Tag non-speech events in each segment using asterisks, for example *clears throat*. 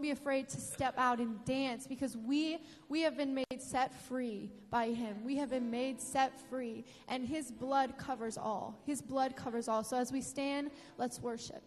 be afraid to step out and dance because we we have been made set free by him. We have been made set free and his blood covers all. His blood covers all. So as we stand, let's worship.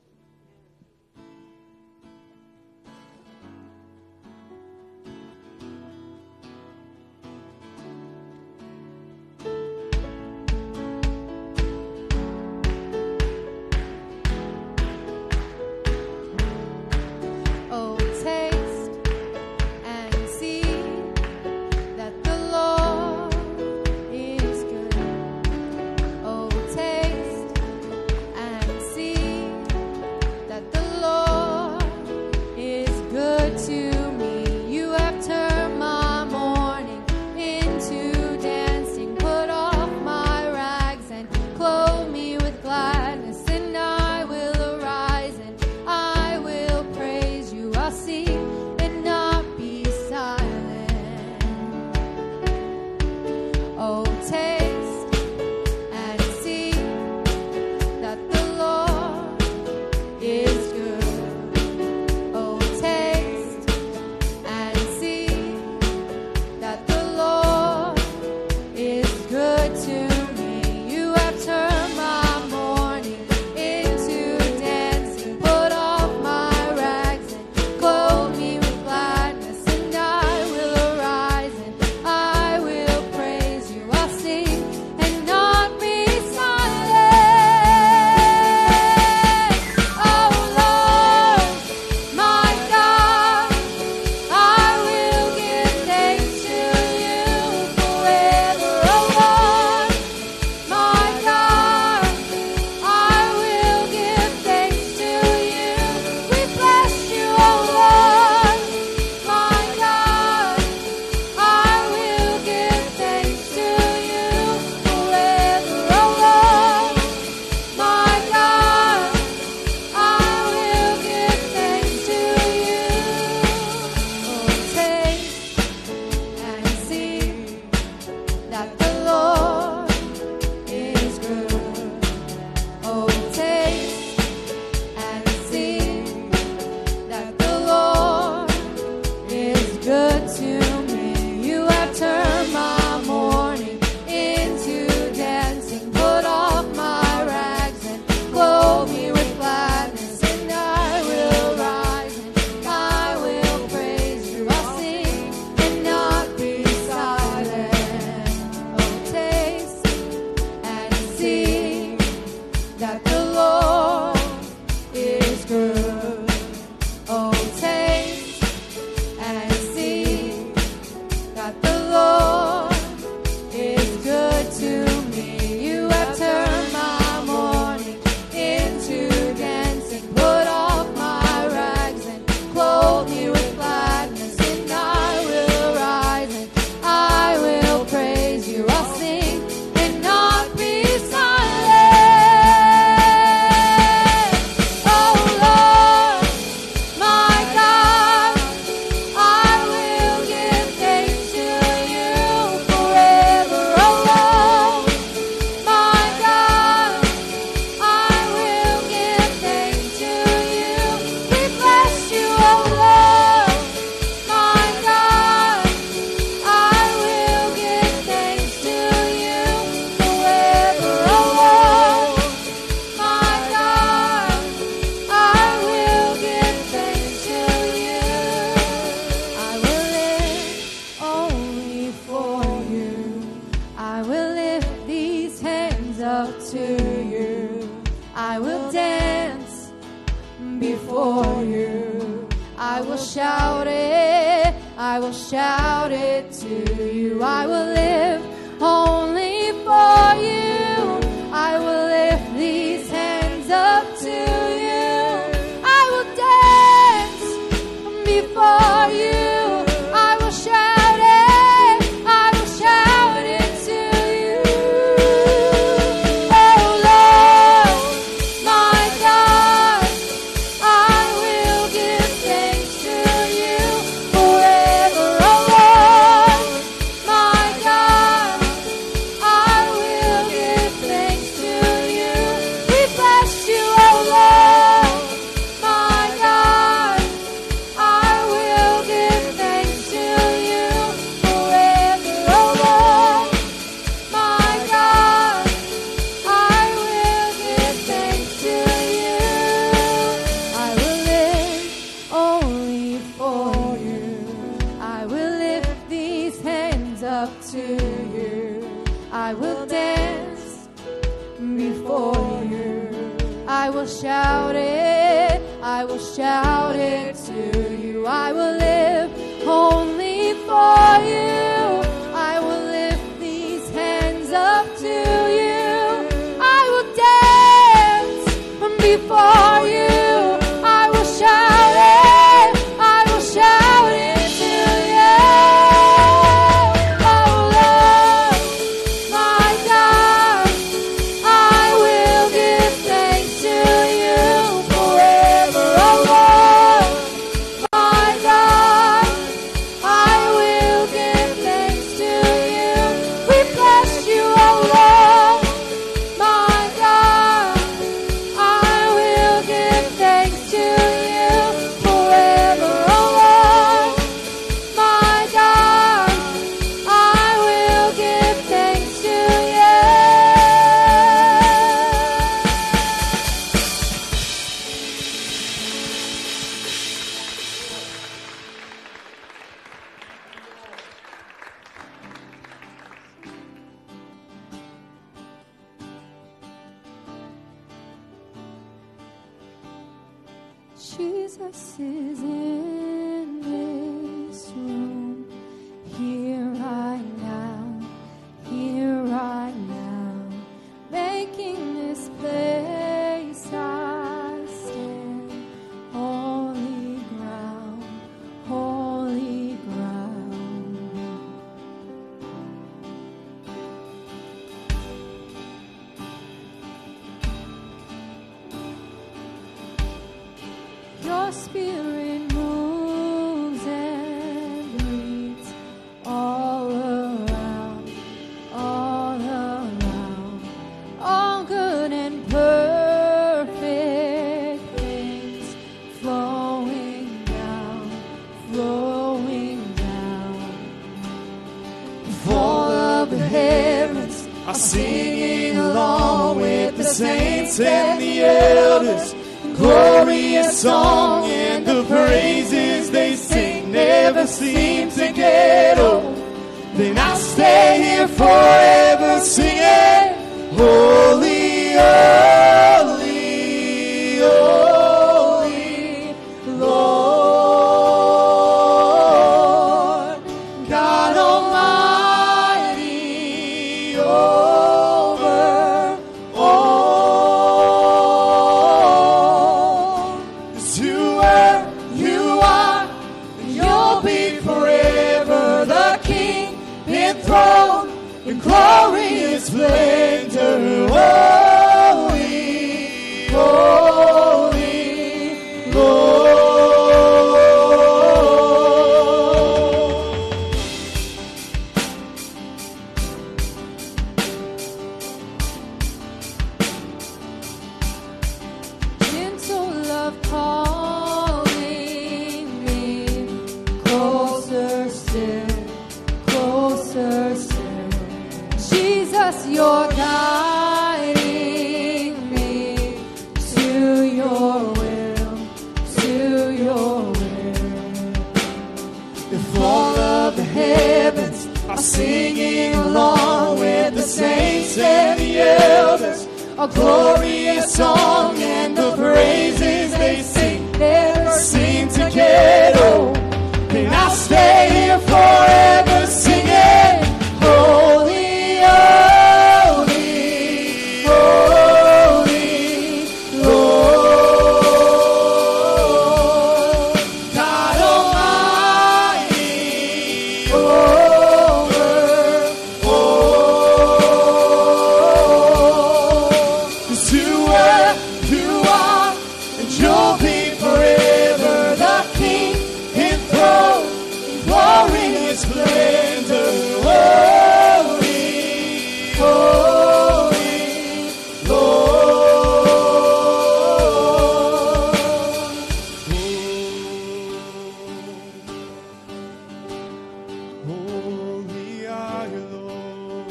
Holy are you,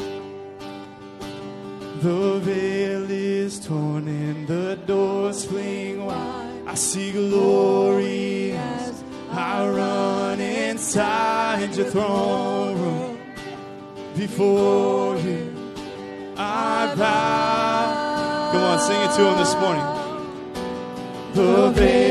The veil is torn and the doors fling wide. I see glory as I run inside your throne room. Before you, I bow. Come on, sing it to him this morning. The veil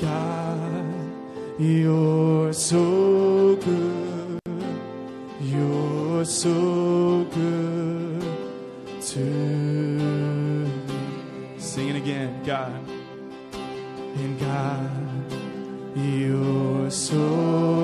God, you're so good, you're so good to me. Sing it again, God. And God, you're so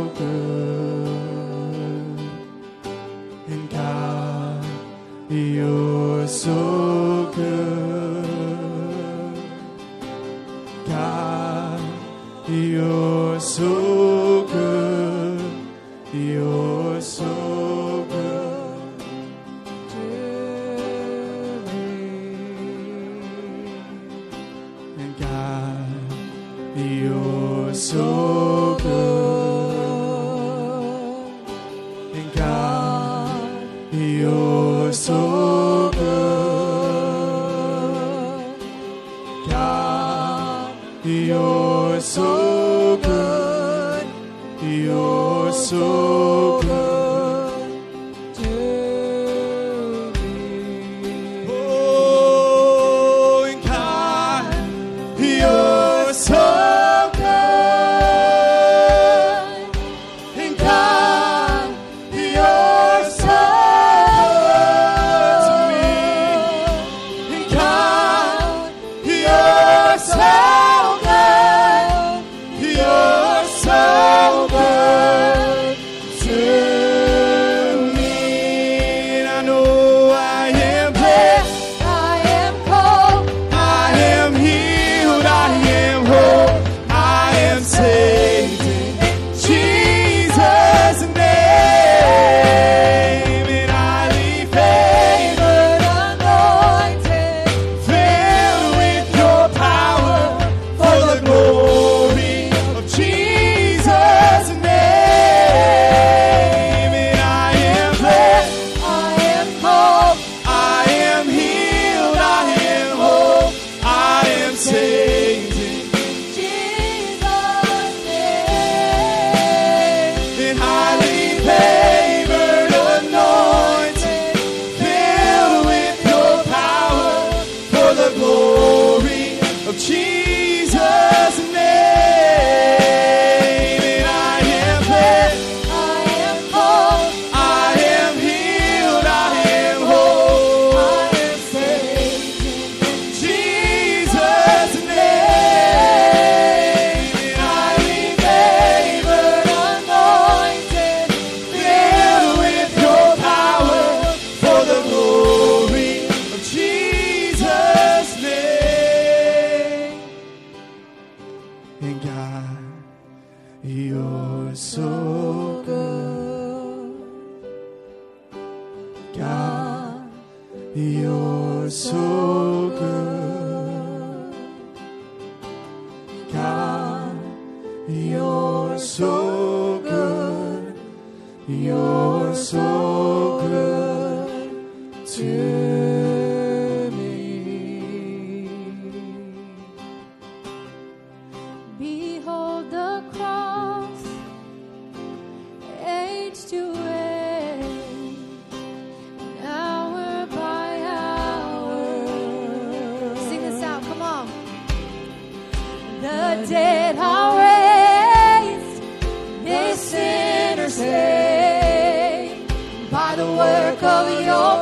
of your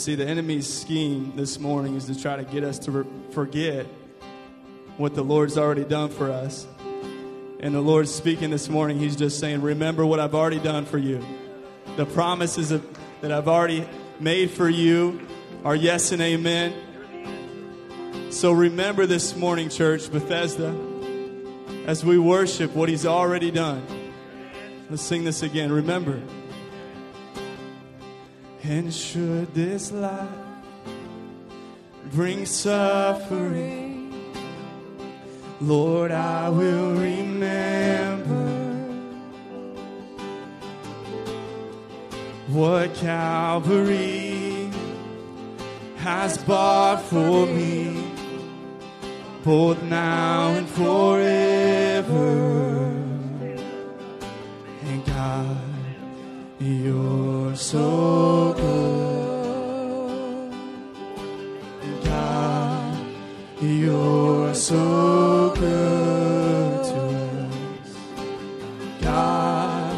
see, the enemy's scheme this morning is to try to get us to re- forget what the Lord's already done for us. And the Lord's speaking this morning. He's just saying, Remember what I've already done for you. The promises of, that I've already made for you are yes and amen. So remember this morning, church, Bethesda, as we worship what He's already done. Let's sing this again. Remember. And should this life bring suffering, Lord, I will remember what Calvary has bought for me, both now and forever. And God, you're so good. God, you're so good to us. God,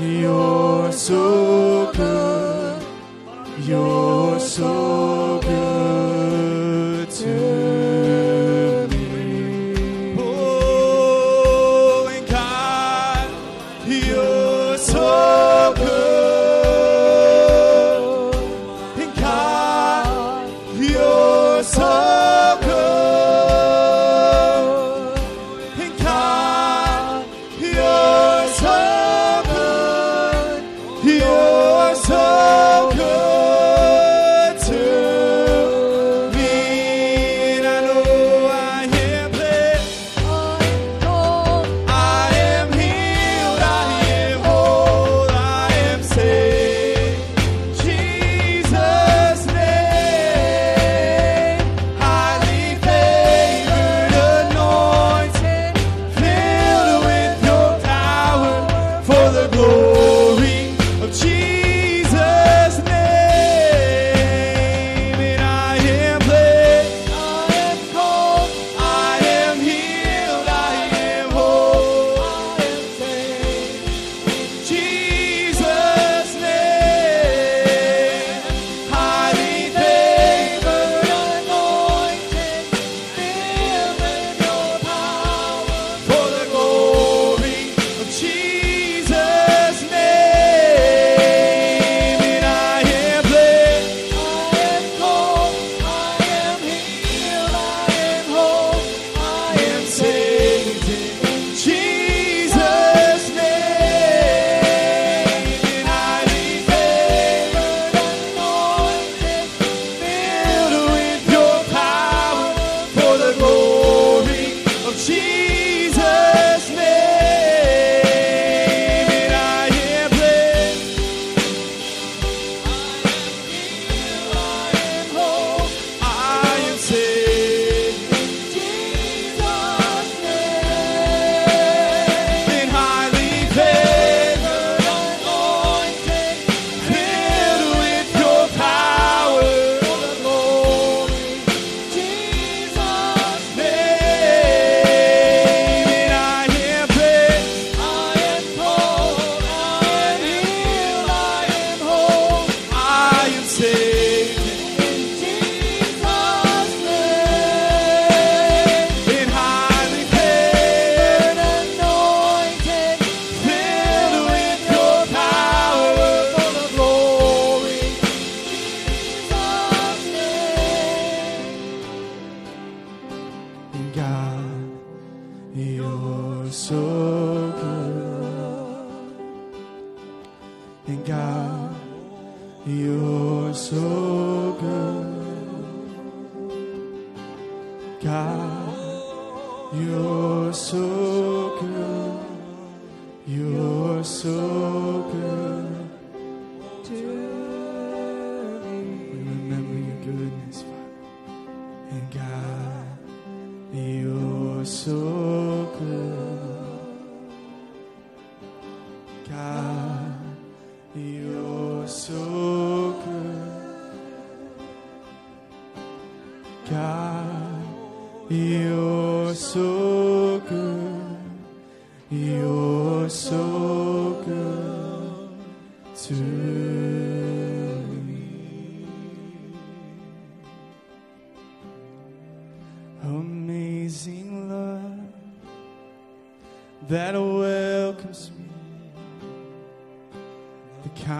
you're so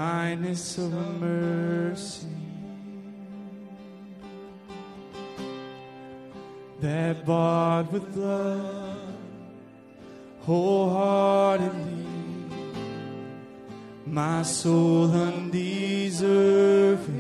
kindness of mercy that bought with blood wholeheartedly my soul undeserving.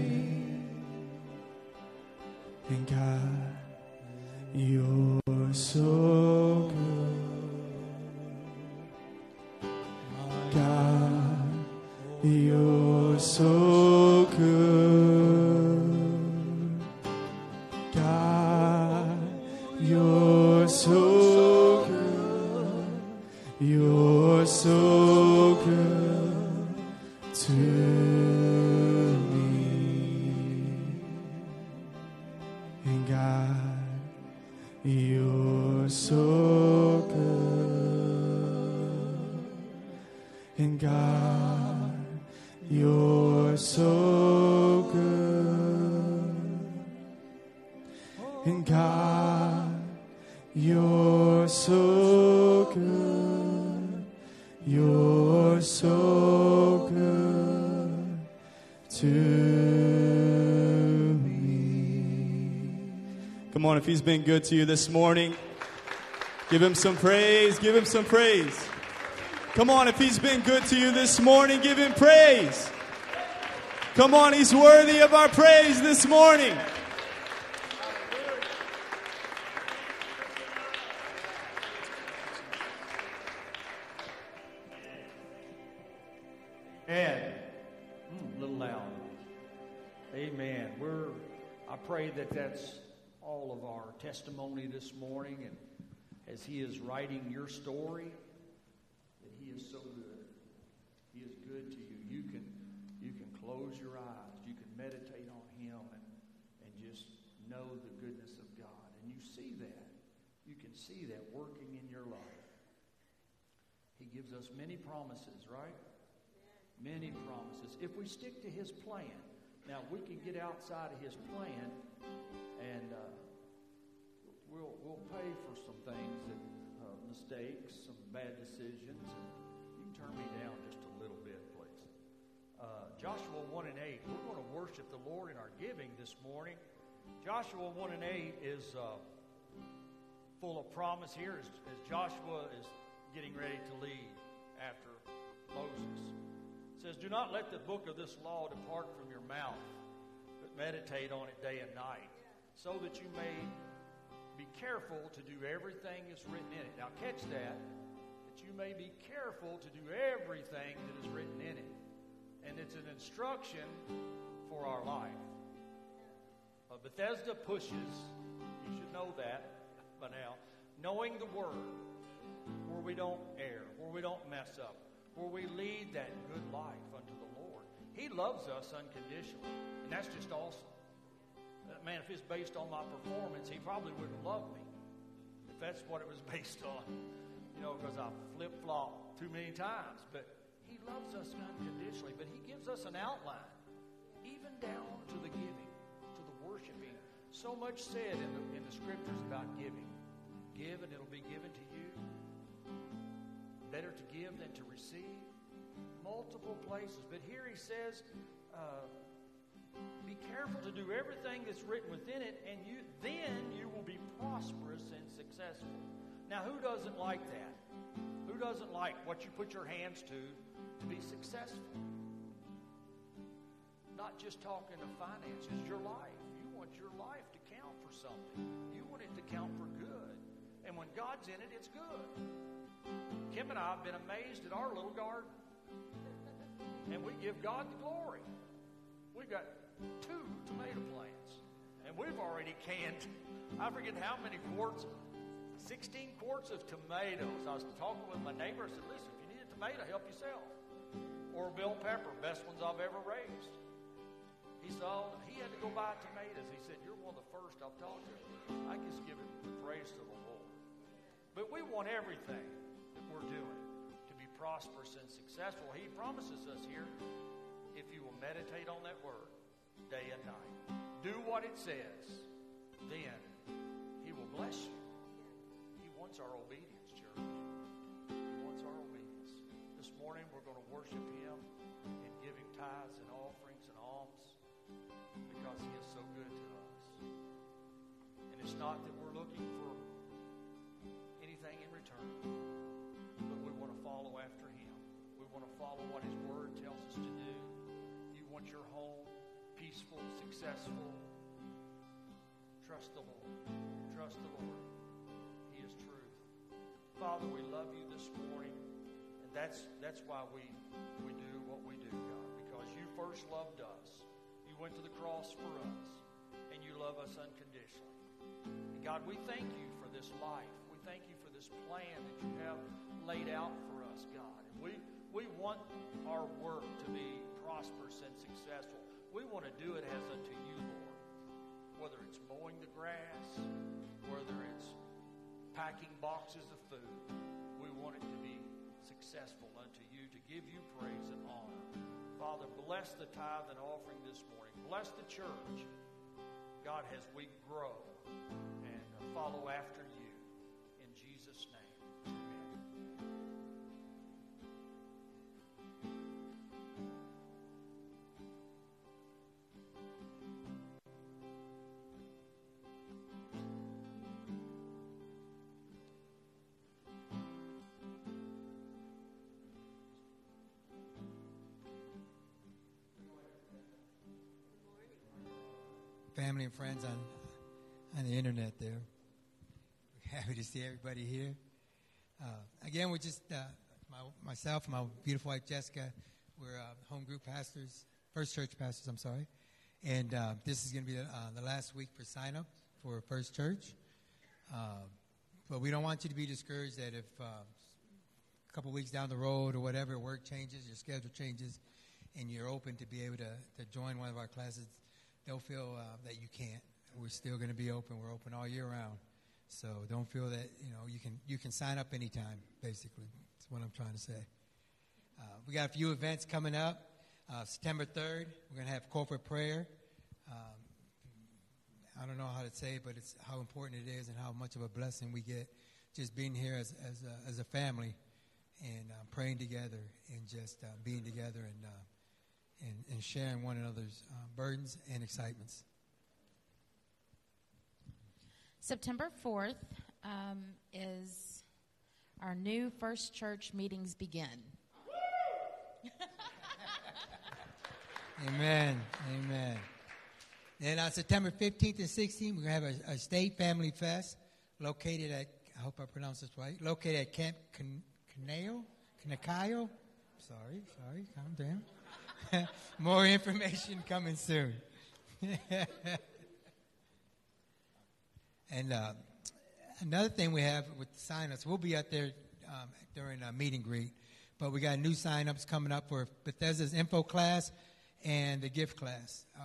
If he's been good to you this morning, give him some praise. Give him some praise. Come on, if he's been good to you this morning, give him praise. Come on, he's worthy of our praise this morning. See that working in your life. He gives us many promises, right? Many promises. If we stick to His plan, now we can get outside of His plan, and uh, we'll we'll pay for some things that uh, mistakes, some bad decisions. You can turn me down just a little bit, please. Uh, Joshua one and eight. We're going to worship the Lord in our giving this morning. Joshua one and eight is uh, full of promise here as, as Joshua is getting ready to lead after Moses. It says, Do not let the book of this law depart from your mouth, but meditate on it day and night, so that you may be careful to do everything that's written in it. Now, catch that. That you may be careful to do everything that is written in it. And it's an instruction for our life. Uh, Bethesda pushes, you should know that now, knowing the Word, where we don't err, where we don't mess up, where we lead that good life unto the Lord. He loves us unconditionally, and that's just awesome. Man, if it's based on my performance, he probably wouldn't love me if that's what it was *laughs* based on, you know, because I flip flop too many times. But he loves us unconditionally, but he gives us an outline, even down to the giving, to the worshiping. So much said in the, in the scriptures about giving. Give and it'll be given to you. Better to give than to receive. Multiple places. But here he says, uh, be careful to do everything that's written within it, and you then you will be prosperous and successful. Now, who doesn't like that? Who doesn't like what you put your hands to to be successful? not just talking of finances, your life. Want your life to count for something. You want it to count for good. And when God's in it, it's good. Kim and I have been amazed at our little garden. And we give God the glory. We've got two tomato plants. And we've already canned, I forget how many quarts, 16 quarts of tomatoes. I was talking with my neighbor. I said, listen, if you need a tomato, help yourself or bell pepper, best ones I've ever raised. He saw he had to go buy tomatoes. He said, "You're one of the first I've talked to." I just give it the praise to the Lord. But we want everything that we're doing to be prosperous and successful. He promises us here, if you will meditate on that word day and night, do what it says, then He will bless you. He wants our obedience, church. He wants our obedience. This morning we're going to worship Him and give Him tithes and alms because He is so good to us. And it's not that we're looking for anything in return, but we want to follow after Him. We want to follow what His Word tells us to do. You want your home peaceful, successful. Trust the Lord. Trust the Lord. He is truth. Father, we love you this morning. And that's that's why we we do what we do, God, because you first loved us. Went to the cross for us, and you love us unconditionally. And God, we thank you for this life. We thank you for this plan that you have laid out for us, God. And we we want our work to be prosperous and successful. We want to do it as unto you, Lord. Whether it's mowing the grass, whether it's packing boxes of food, we want it to be successful unto you, to give you praise. Father, bless the tithe and offering this morning. Bless the church. God, as we grow and follow after family and friends on on the internet there. We're *laughs* happy to see everybody here. Uh, again, we're just uh, my, myself and my beautiful wife Jessica. We're uh, home group pastors, First Church pastors. I'm sorry, and uh, this is going to be the, uh, the last week for sign up for First Church. Uh, but we don't want you to be discouraged that if a couple weeks down the road or whatever, work changes, your schedule changes, and you're open to be able to, to join one of our classes don't feel uh, that you can't. We're still going to be open. We're open all year round. So don't feel that you know you can you can sign up anytime. Basically, that's what I'm trying to say. Uh, we got a few events coming up. Uh, September 3rd, we're going to have corporate prayer. Um, I don't know how to say it, but it's how important it is and how much of a blessing we get just being here as as a, as a family and uh, praying together and just uh, being together and uh, and, and sharing one another's uh, burdens and excitements. September 4th um, is our new First Church meetings begin. *laughs* Amen. Amen. And on September 15th and 16th, we're going to have a, a state family fest located at, I hope I pronounced this right, located at Camp Canayo? Canacayo? Sorry, sorry, calm down. *laughs* More information coming soon. *laughs* and uh, another thing we have with the sign-ups, we'll be out there um, during a meet and greet, but we got new sign-ups coming up for Bethesda's info class and the gift class. Uh,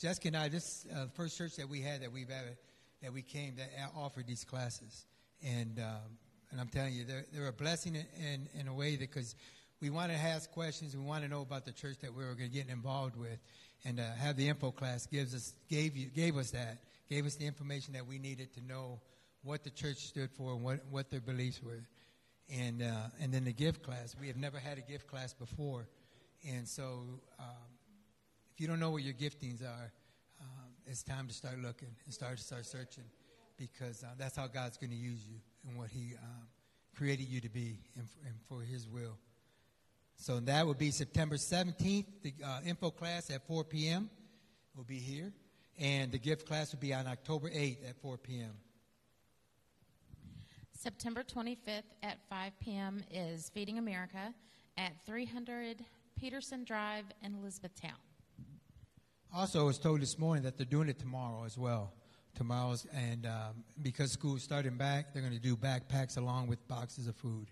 Jessica and I, this uh, first church that we had that we've had, that we came that offered these classes, and um, and I'm telling you, they're, they're a blessing in, in a way that because we want to ask questions, we want to know about the church that we were going to get involved with, and uh, have the info class gives us gave you gave us that gave us the information that we needed to know what the church stood for and what what their beliefs were, and uh, and then the gift class. We have never had a gift class before, and so um, if you don't know what your giftings are, um, it's time to start looking and start start searching, because uh, that's how God's going to use you and what He um, created you to be and, and for His will. So that would be September 17th. The uh, info class at 4 p.m. will be here. And the gift class will be on October 8th at 4 p.m. September 25th at 5 p.m. is Feeding America at 300 Peterson Drive in Elizabethtown. Also, I was told this morning that they're doing it tomorrow as well. Tomorrow's, and um, because school's starting back, they're going to do backpacks along with boxes of food.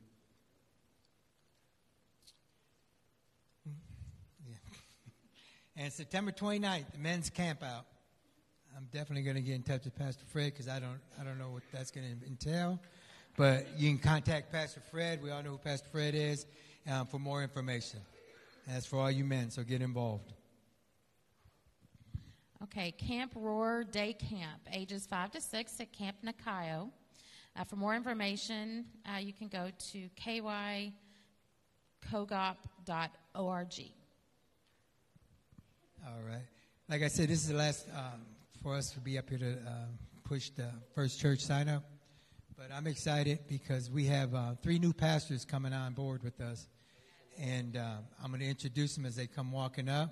And September 29th, the men's camp out. I'm definitely going to get in touch with Pastor Fred because I don't, I don't know what that's going to entail. But you can contact Pastor Fred. We all know who Pastor Fred is um, for more information. That's for all you men, so get involved. Okay, Camp Roar Day Camp, ages 5 to 6 at Camp Nakayo. Uh, for more information, uh, you can go to kykogop.org. All right. Like I said, this is the last um, for us to be up here to uh, push the first church sign up. But I'm excited because we have uh, three new pastors coming on board with us. And uh, I'm going to introduce them as they come walking up.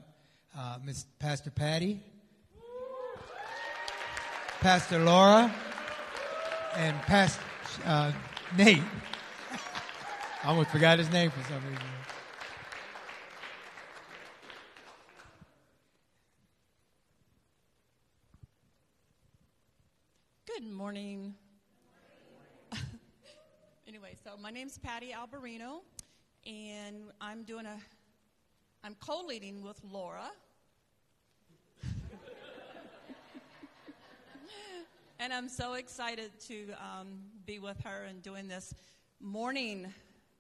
Uh, Miss Pastor Patty, Pastor Laura, and Pastor uh, Nate. *laughs* I almost forgot his name for some reason. Good morning. *laughs* anyway, so my name's Patty Alberino, and I'm doing a, I'm co-leading with Laura. *laughs* and I'm so excited to um, be with her and doing this morning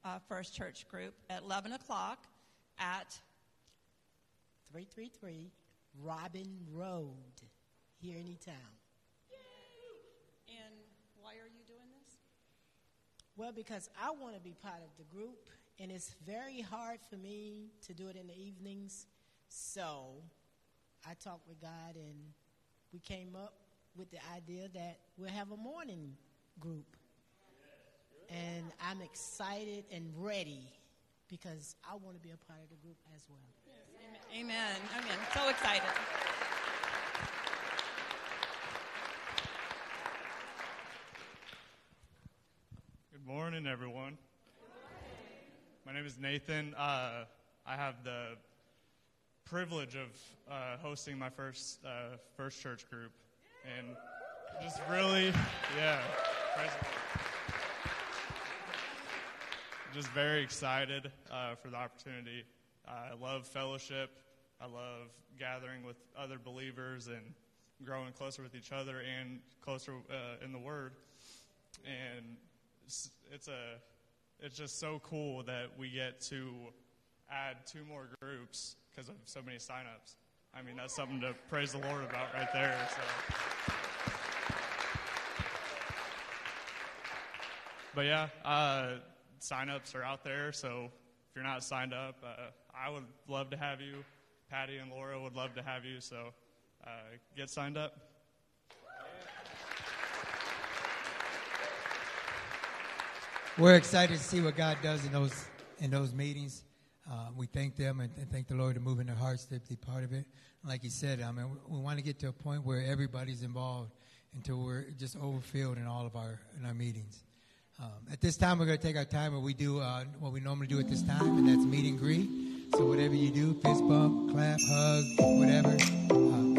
uh, First Church group at 11 o'clock at 333 Robin Road here in E-Town. And why are you doing this? Well, because I want to be part of the group, and it's very hard for me to do it in the evenings. So I talked with God, and we came up with the idea that we'll have a morning group. And I'm excited and ready because I want to be a part of the group as well. Amen. Amen. So excited. Good morning, everyone. My name is Nathan. Uh, I have the privilege of uh, hosting my first uh, first church group, and just really, yeah, just very excited uh, for the opportunity. I love fellowship. I love gathering with other believers and growing closer with each other and closer uh, in the Word. And it's, a it's just so cool that we get to add two more groups because of so many signups. I mean, that's something to praise the Lord about right there. So. But yeah, uh, signups are out there. So if you're not signed up, uh, I would love to have you. Patty and Laura would love to have you. So uh, get signed up. We're excited to see what God does in those in those meetings. Uh, we thank them and, and thank the Lord to move in their hearts to be part of it. Like you said, I mean, we, we want to get to a point where everybody's involved until we're just overfilled in all of our in our meetings. Um, at this time, we're going to take our time where we do uh, what we normally do at this time, and that's meet and greet. So whatever you do, fist bump, clap, hug, whatever, uh,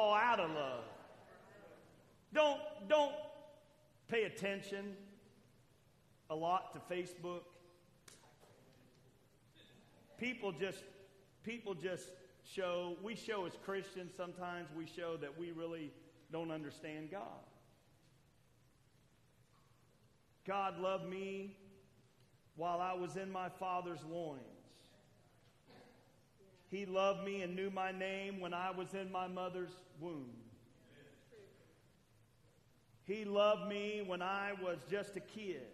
fall out of love. Don't, don't pay attention a lot to Facebook. People just, people just show, we show as Christians, sometimes we show that we really don't understand God. God loved me while I was in my father's loins. He loved me and knew my name when I was in my mother's womb. He loved me when I was just a kid.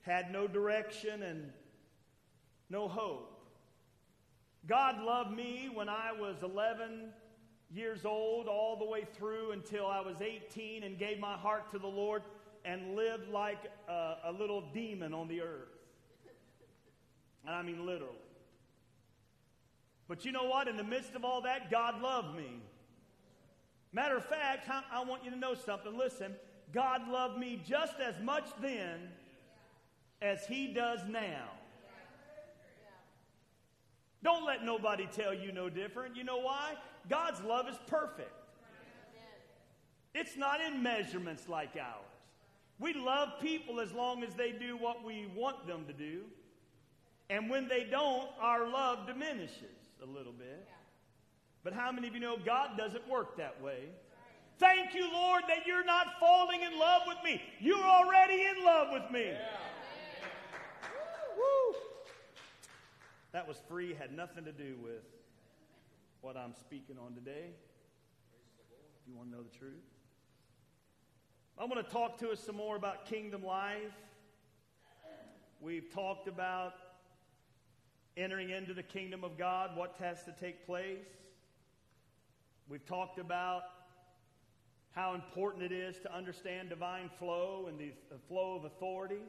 Had no direction and no hope. God loved me when I was 11 years old, all the way through until I was 18, and gave my heart to the Lord and lived like a, a little demon on the earth. And I mean literally. But you know what? In the midst of all that, God loved me. Matter of fact, I want you to know something. Listen, God loved me just as much then as He does now. Don't let nobody tell you no different. You know why? God's love is perfect. It's not in measurements like ours. We love people as long as they do what we want them to do. And when they don't, our love diminishes a little bit. But how many of you know God doesn't work that way? Thank you, Lord, that you're not falling in love with me. You're already in love with me. Woo. That was free, had nothing to do with what I'm speaking on today. If you want to know the truth, I want to talk to us some more about kingdom life. We've talked about entering into the kingdom of God, what has to take place. We've talked about how important it is to understand divine flow and the, flow of authority.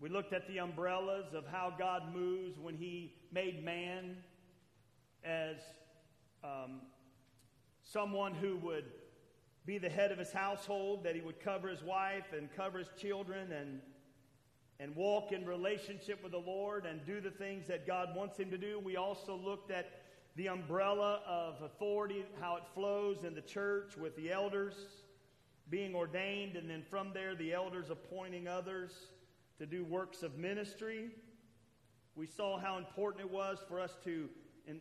We looked at the umbrellas of how God moves when He made man as um, someone who would be the head of his household, that he would cover his wife and cover his children and, and walk in relationship with the Lord and do the things that God wants him to do. We also looked at the umbrella of authority, how it flows in the church with the elders being ordained, and then from there, the elders appointing others to do works of ministry. We saw how important it was for us to,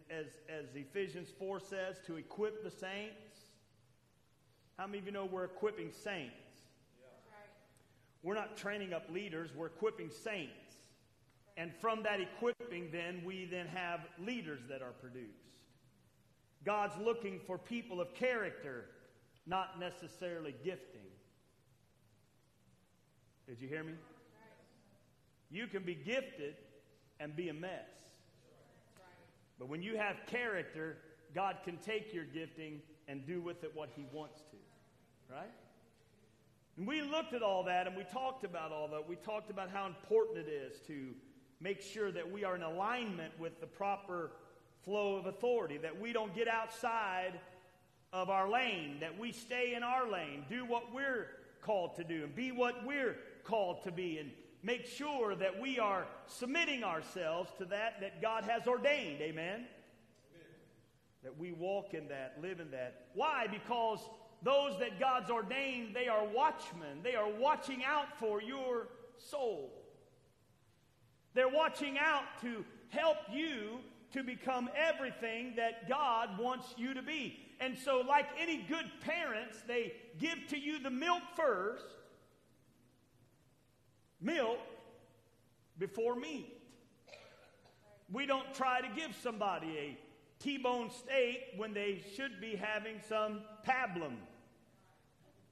as, as Ephesians 4 says, to equip the saints. How many of you know we're equipping saints? We're not training up leaders, we're equipping saints. And from that equipping, then, we then have leaders that are produced. God's looking for people of character, not necessarily gifting. Did you hear me? You can be gifted and be a mess. But when you have character, God can take your gifting and do with it what He wants to. Right? And we looked at all that and we talked about all that. We talked about how important it is to make sure that we are in alignment with the proper flow of authority, that we don't get outside of our lane, that we stay in our lane, do what we're called to do, and be what we're called to be, and make sure that we are submitting ourselves to that that God has ordained. Amen? Amen? That we walk in that, live in that. Why? Because those that God's ordained, they are watchmen. They are watching out for your soul. They're watching out to help you to become everything that God wants you to be. And so, like any good parents, they give to you the milk first milk before meat. We don't try to give somebody a T-bone steak when they should be having some pablum.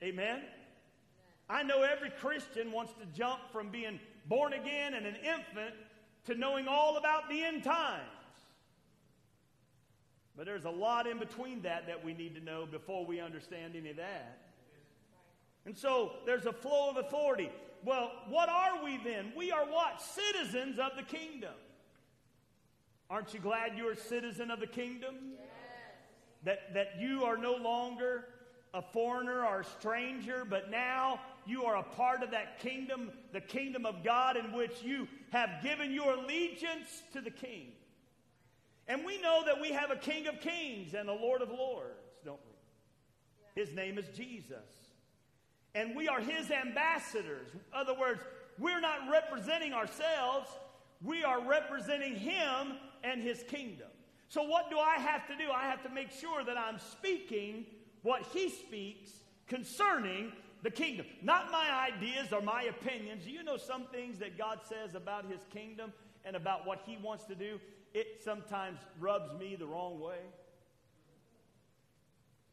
Amen? I know every Christian wants to jump from being born again and an infant to knowing all about the end times. But there's a lot in between that that we need to know before we understand any of that. And so there's a flow of authority. Well, what are we then? We are what? Citizens of the kingdom. Aren't you glad you're a citizen of the kingdom? Yes. That, that you are no longer a foreigner or a stranger, but now you are a part of that kingdom, the kingdom of God, in which you have given your allegiance to the king. And we know that we have a King of Kings and a Lord of Lords, don't we? His name is Jesus. And we are His ambassadors. In other words, we're not representing ourselves, we are representing Him and His kingdom. So, what do I have to do? I have to make sure that I'm speaking what He speaks concerning the kingdom. Not my ideas or my opinions. You know some things that God says about His kingdom and about what He wants to do? It sometimes rubs me the wrong way.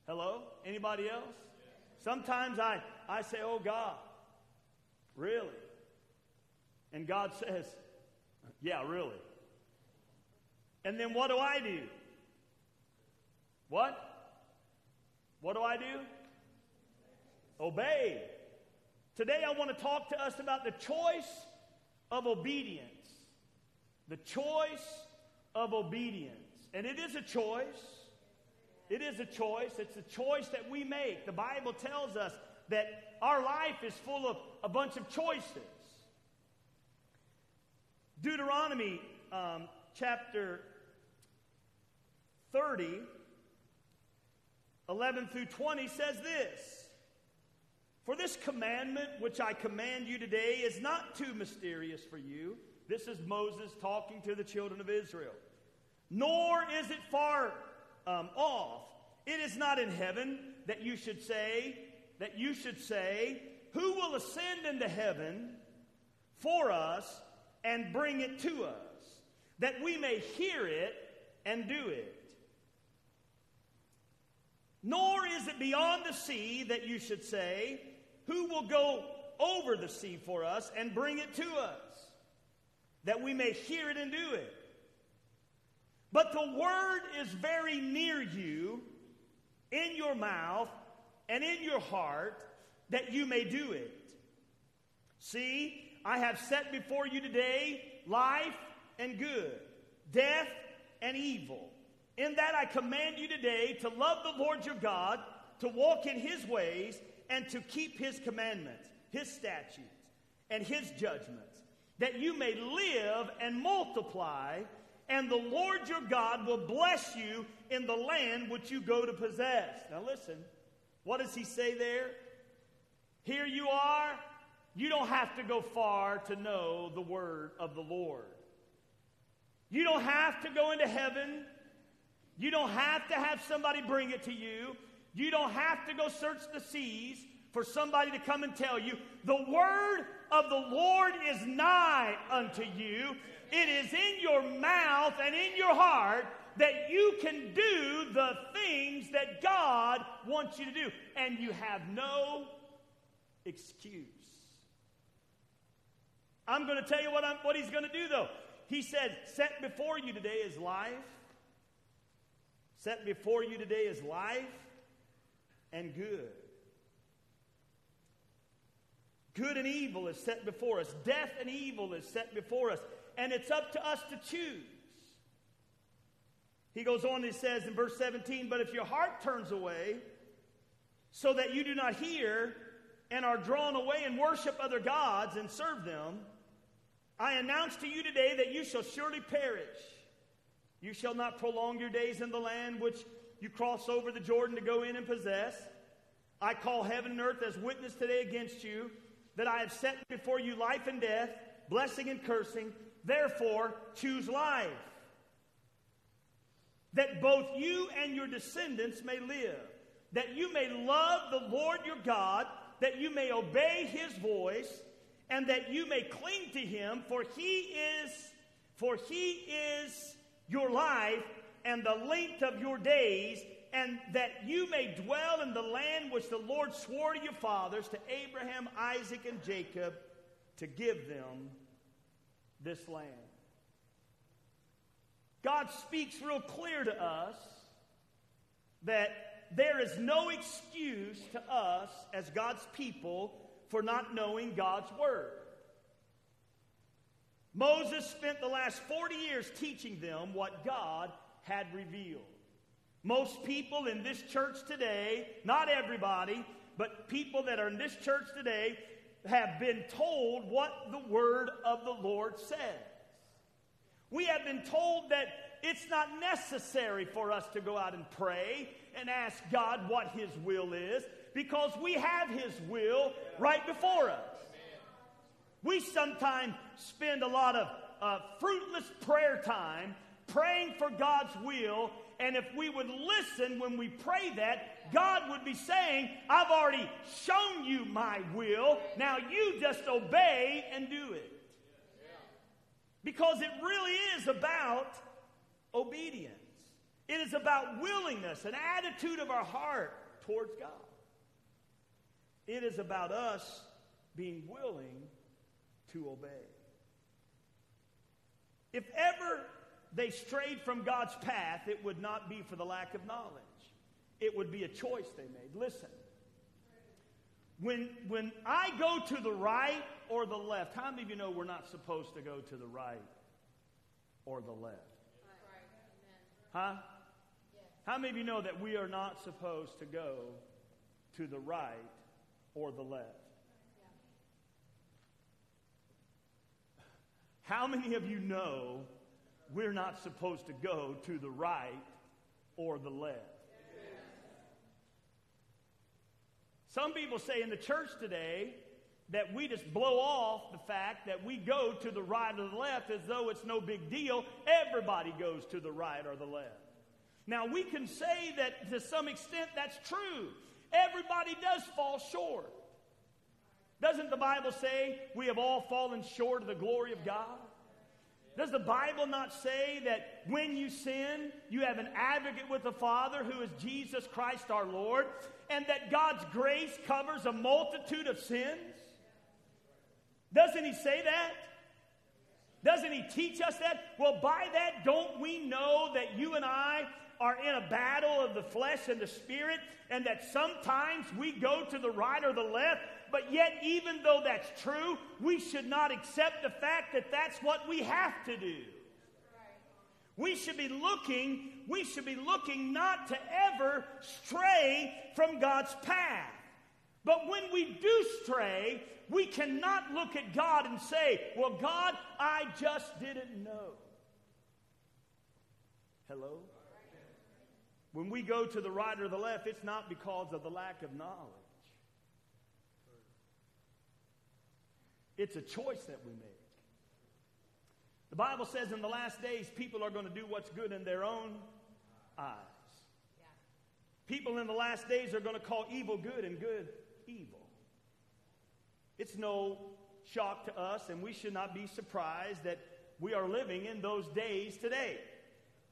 Hello? Anybody else? Sometimes I, I say, Oh God, really? And God says, Yeah, really. And then what do I do? What? What do I do? Obey. Today I want to talk to us about the choice of obedience. The choice of obedience. And it is a choice. It is a choice. It's a choice that we make. The Bible tells us that our life is full of a bunch of choices. Deuteronomy um, chapter 30, 11 through 20 says this For this commandment which I command you today is not too mysterious for you. This is Moses talking to the children of Israel. Nor is it far um, off. It is not in heaven that you should say, that you should say, Who will ascend into heaven for us and bring it to us, that we may hear it and do it? Nor is it beyond the sea that you should say, Who will go over the sea for us and bring it to us, that we may hear it and do it? But the word is very near you, in your mouth and in your heart, that you may do it. See, I have set before you today life and good, death and evil. In that I command you today to love the Lord your God, to walk in his ways, and to keep his commandments, his statutes, and his judgments, that you may live and multiply and the Lord your God will bless you in the land which you go to possess. Now, listen, what does he say there? Here you are. You don't have to go far to know the word of the Lord. You don't have to go into heaven. You don't have to have somebody bring it to you. You don't have to go search the seas for somebody to come and tell you. The word of the Lord is nigh unto you. It is in your mouth and in your heart that you can do the things that God wants you to do. And you have no excuse. I'm going to tell you what, I'm, what he's going to do, though. He said, Set before you today is life. Set before you today is life and good. Good and evil is set before us. Death and evil is set before us and it's up to us to choose. He goes on and he says in verse 17, But if your heart turns away, so that you do not hear and are drawn away and worship other gods and serve them, I announce to you today that you shall surely perish. You shall not prolong your days in the land which you cross over the Jordan to go in and possess. I call heaven and earth as witness today against you that I have set before you life and death, blessing and cursing. Therefore, choose life, that both you and your descendants may live, that you may love the Lord your God, that you may obey his voice, and that you may cling to him, for he is for he is your life and the length of your days, and that you may dwell in the land which the Lord swore to your fathers, to Abraham, Isaac, and Jacob, to give them this land. God speaks real clear to us that there is no excuse to us as God's people for not knowing God's Word. Moses spent the last 40 years teaching them what God had revealed. Most people in this church today, not everybody, but people that are in this church today, have been told what the word of the Lord says. We have been told that it's not necessary for us to go out and pray and ask God what His will is because we have His will right before us. We sometimes spend a lot of uh, fruitless prayer time praying for God's will, and if we would listen when we pray that, God would be saying, I've already shown you my will, now you just obey and do it. Because it really is about obedience. It is about willingness, an attitude of our heart towards God. It is about us being willing to obey. If ever they strayed from God's path, it would not be for the lack of knowledge. It would be a choice they made. Listen, when, when I go to the right or the left, how many of you know we're not supposed to go to the right or the left? Huh? How many of you know that we are not supposed to go to the right or the left? How many of you know we're not supposed to go to the right or the left? Some people say in the church today that we just blow off the fact that we go to the right or the left as though it's no big deal. Everybody goes to the right or the left. Now, we can say that to some extent that's true. Everybody does fall short. Doesn't the Bible say we have all fallen short of the glory of God? Does the Bible not say that when you sin, you have an advocate with the Father who is Jesus Christ our Lord, and that God's grace covers a multitude of sins? Doesn't he say that? Doesn't he teach us that? Well, by that, don't we know that you and I are in a battle of the flesh and the spirit, and that sometimes we go to the right or the left, but yet, even though that's true, we should not accept the fact that that's what we have to do. We should be looking, we should be looking not to ever stray from God's path. But when we do stray, we cannot look at God and say, Well, God, I just didn't know. Hello? When we go to the right or the left, it's not because of the lack of knowledge. It's a choice that we make. The Bible says in the last days, people are going to do what's good in their own eyes. People in the last days are going to call evil good and good evil. It's no shock to us, and we should not be surprised that we are living in those days today.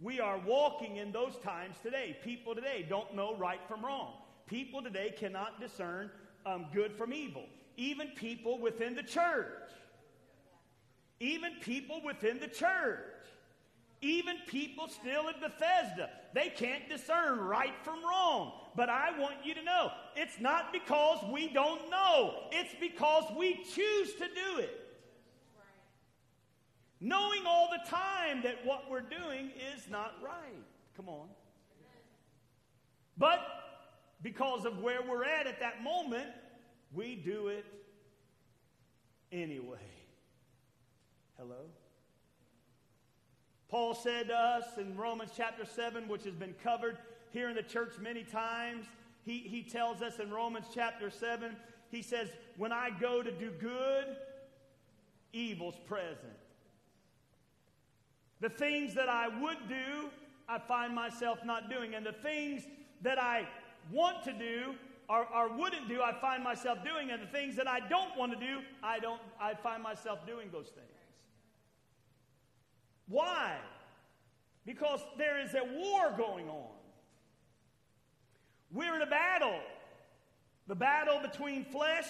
We are walking in those times today. People today don't know right from wrong. People today cannot discern um, good from evil. Even people within the church. Even people within the church. Even people still in Bethesda. They can't discern right from wrong. But I want you to know it's not because we don't know, it's because we choose to do it knowing all the time that what we're doing is not right. Come on. But because of where we're at at that moment, we do it anyway. Hello? Paul said to us in Romans chapter 7, which has been covered here in the church many times, he, he tells us in Romans chapter 7, he says, When I go to do good, evil's present. The things that I would do, I find myself not doing. And the things that I want to do or, or wouldn't do, I find myself doing. And the things that I don't want to do, I don't I find myself doing those things. Why? Because there is a war going on. We're in a battle. The battle between flesh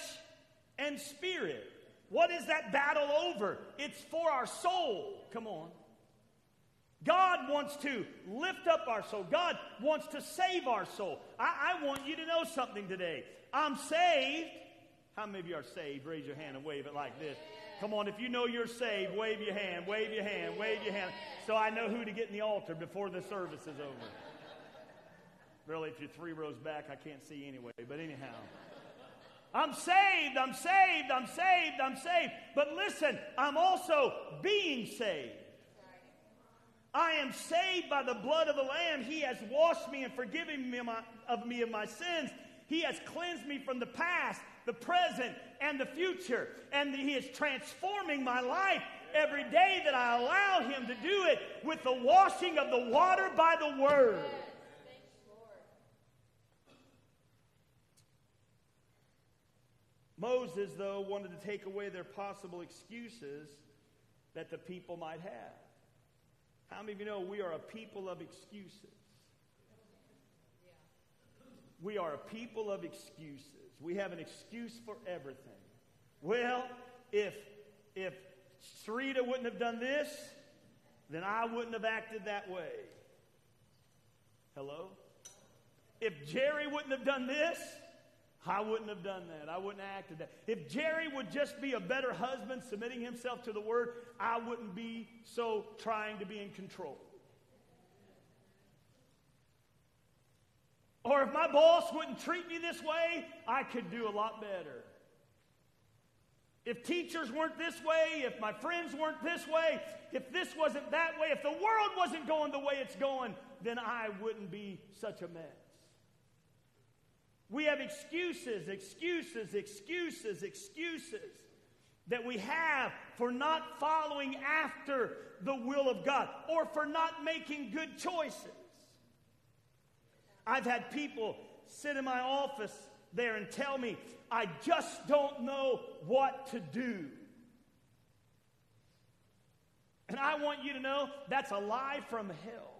and spirit. What is that battle over? It's for our soul. Come on. God wants to lift up our soul. God wants to save our soul. I, I, want you to know something today. I'm saved. How many of you are saved? Raise your hand and wave it like this. Come on, if you know you're saved, wave your hand, wave your hand, wave your hand, so I know who to get in the altar before the service is over. Really, if you're three rows back, I can't see anyway, but anyhow. I'm saved, I'm saved, I'm saved, I'm saved. But listen, I'm also being saved. I am saved by the blood of the Lamb. He has washed me and forgiven me of, my, of me of my sins. He has cleansed me from the past, the present, and the future. And He is transforming my life every day that I allow Him to do it with the washing of the water by the Word. Moses, though, wanted to take away their possible excuses that the people might have. How many of you know we are a people of excuses? We are a people of excuses. We have an excuse for everything. Well, if if Sarita wouldn't have done this, then I wouldn't have acted that way. Hello? If Jerry wouldn't have done this, I wouldn't have done that. I wouldn't have acted that. If Jerry would just be a better husband, submitting himself to the word, I wouldn't be so trying to be in control. Or if my boss wouldn't treat me this way, I could do a lot better. If teachers weren't this way, if my friends weren't this way, if this wasn't that way, if the world wasn't going the way it's going, then I wouldn't be such a mess. We have excuses, excuses, excuses, excuses that we have for not following after the will of God or for not making good choices. I've had people sit in my office there and tell me, I just don't know what to do. And I want you to know that's a lie from hell.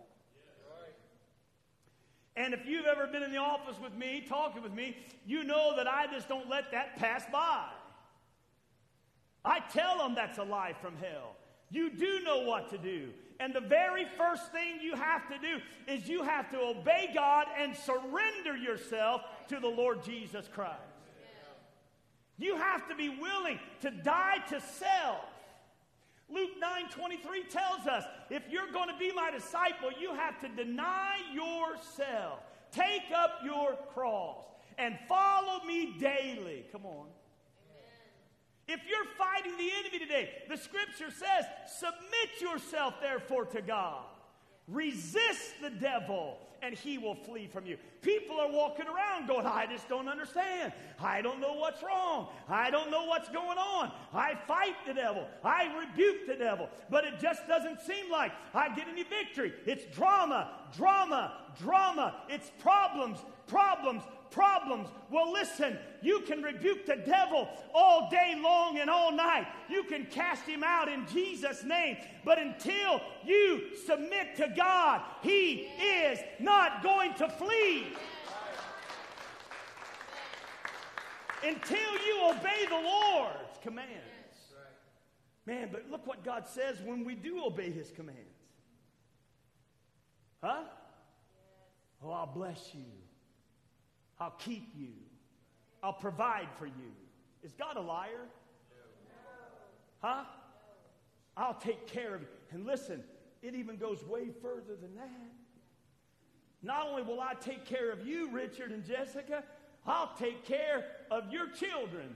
And if you've ever been in the office with me, talking with me, you know that I just don't let that pass by. I tell them that's a lie from hell. You do know what to do. And the very first thing you have to do is you have to obey God and surrender yourself to the Lord Jesus Christ. You have to be willing to die to self. Luke 9 23 tells us if you're going to be my disciple, you have to deny yourself, take up your cross, and follow me daily. Come on. If you're fighting the enemy today, the scripture says, submit yourself therefore to God. Resist the devil and he will flee from you. People are walking around going, I just don't understand. I don't know what's wrong. I don't know what's going on. I fight the devil. I rebuke the devil. But it just doesn't seem like I get any victory. It's drama, drama, drama. It's problems, problems, problems. Well, listen, you can rebuke the devil all day long and all night. You can cast him out in Jesus' name. But until you submit to God, he is not going to flee. Until you obey the Lord's commands. Man, but look what God says when we do obey his commands. Huh? Oh, I'll bless you. I'll keep you. I'll provide for you. Is God a liar? Huh? I'll take care of you. And listen, it even goes way further than that. Not only will I take care of you, Richard and Jessica, I'll take care of your children.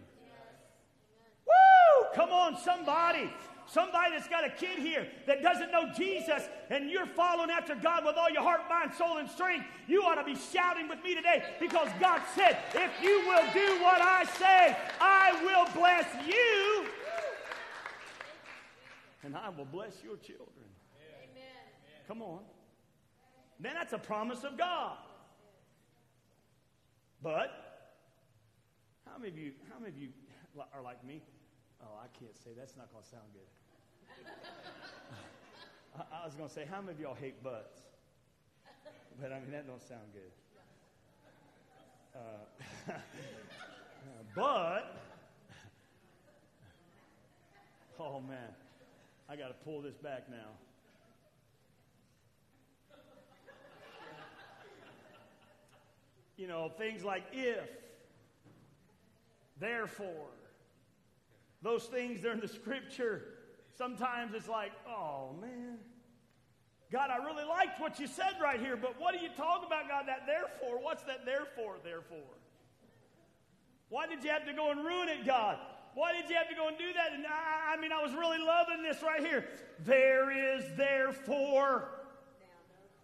Woo! Come on, somebody. Somebody that's got a kid here that doesn't know Jesus and you're following after God with all your heart, mind, soul, and strength, you ought to be shouting with me today because God said, if you will do what I say, I will bless you and I will bless your children. Amen. Come on. Man, that's a promise of God. But how many of you, how many of you are like me? Oh, I can't say that's not going to sound good. *laughs* I, I was going to say, how many of y'all hate butts? But I mean, that don't sound good. Uh, *laughs* but, *laughs* oh man, I got to pull this back now. You know, things like if, therefore, those things that are in the scripture sometimes it's like, oh man, God, I really liked what you said right here, but what are you talking about, God, that therefore? What's that therefore, therefore? Why did you have to go and ruin it, God? Why did you have to go and do that? And I, I mean, I was really loving this right here. There is therefore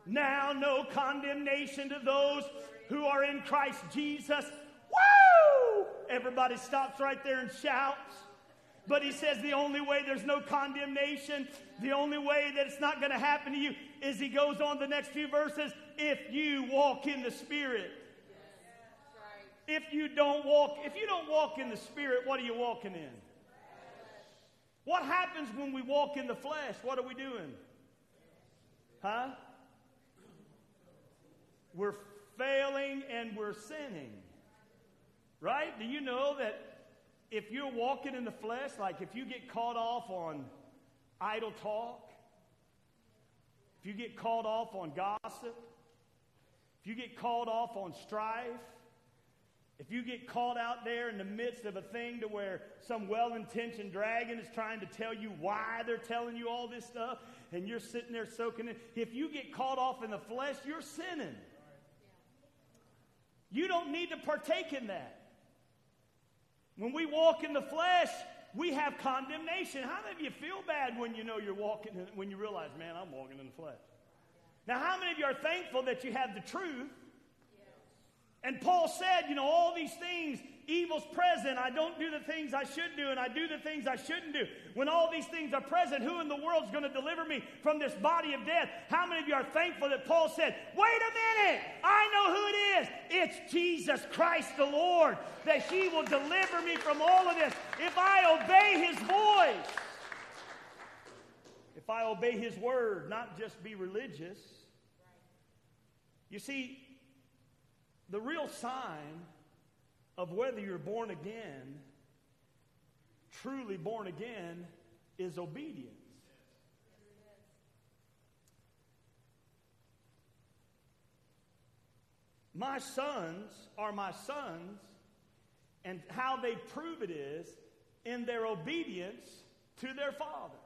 now no condemnation to those who are in Christ Jesus. Woo! Everybody stops right there and shouts. But he says the only way there's no condemnation, the only way that it's not going to happen to you is he goes on the next few verses if you walk in the Spirit. If you don't walk, if you don't walk in the Spirit, what are you walking in? What happens when we walk in the flesh? What are we doing? Huh? We're failing and we're sinning. Right? Do you know that if you're walking in the flesh, like if you get caught off on idle talk, if you get caught off on gossip, if you get caught off on strife, if you get caught out there in the midst of a thing to where some well-intentioned dragon is trying to tell you why they're telling you all this stuff, and you're sitting there soaking it, if you get caught off in the flesh, you're sinning. You don't need to partake in that. When we walk in the flesh, we have condemnation. How many of you feel bad when you know you're walking, when you realize, man, I'm walking in the flesh? Now, how many of you are thankful that you have the truth? And Paul said, you know, all these things evil's present. I don't do the things I should do, and I do the things I shouldn't do. When all these things are present, who in the world is going to deliver me from this body of death? How many of you are thankful that Paul said, Wait a minute, I know who it is. It's Jesus Christ the Lord, that he will deliver me from all of this if I obey his voice. If I obey his word, not just be religious. You see, the real sign of whether you're born again, truly born again, is obedience. My sons are my sons, and how they prove it is in their obedience to their father.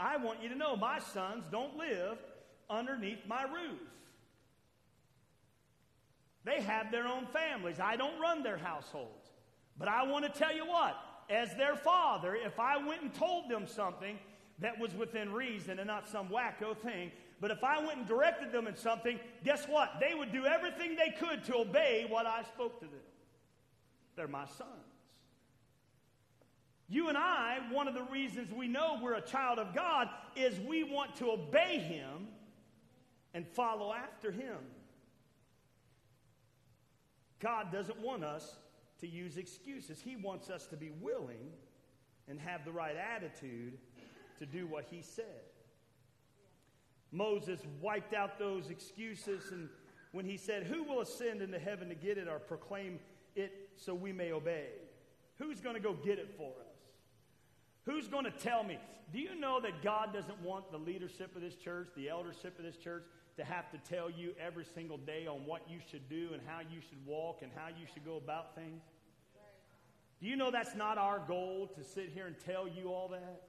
I want you to know my sons don't live underneath my roof. They have their own families. I don't run their households. But I want to tell you what, as their father, if I went and told them something that was within reason and not some wacko thing, but if I went and directed them in something, guess what? They would do everything they could to obey what I spoke to them. They're my sons. You and I, one of the reasons we know we're a child of God is we want to obey Him and follow after Him. God doesn't want us to use excuses. He wants us to be willing and have the right attitude to do what He said. Moses wiped out those excuses, and when he said, Who will ascend into heaven to get it or proclaim it so we may obey? Who's going to go get it for us? Who's going to tell me? Do you know that God doesn't want the leadership of this church, the eldership of this church, to have to tell you every single day on what you should do and how you should walk and how you should go about things? Do you know that's not our goal to sit here and tell you all that?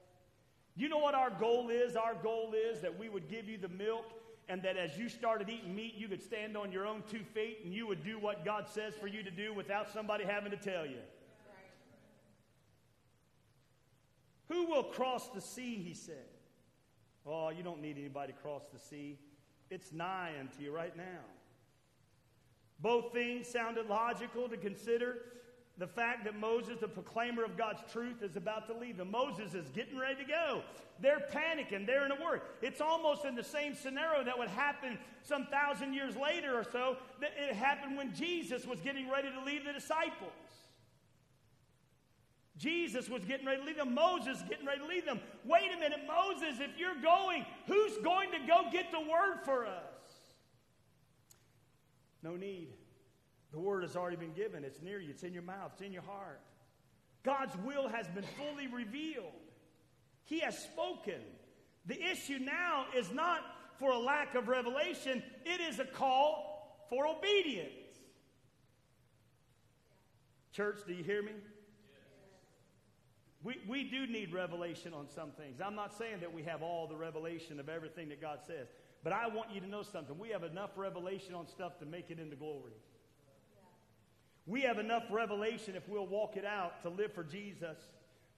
You know what our goal is? Our goal is that we would give you the milk and that as you started eating meat, you could stand on your own two feet and you would do what God says for you to do without somebody having to tell you. Who will cross the sea, he said. Oh, you don't need anybody to cross the sea. It's nigh unto you right now. Both things sounded logical to consider. The fact that Moses, the proclaimer of God's truth, is about to leave them. Moses is getting ready to go. They're panicking. They're in a worry. It's almost in the same scenario that would happen some thousand years later or so. That it happened when Jesus was getting ready to leave the disciples. Jesus was getting ready to leave them. Moses getting ready to leave them. Wait a minute, Moses, if you're going, who's going to go get the word for us? No need. The word has already been given. It's near you, it's in your mouth, it's in your heart. God's will has been fully revealed. He has spoken. The issue now is not for a lack of revelation, it is a call for obedience. Church, do you hear me? We, we do need revelation on some things. I'm not saying that we have all the revelation of everything that God says, but I want you to know something. We have enough revelation on stuff to make it into glory. We have enough revelation if we'll walk it out to live for Jesus,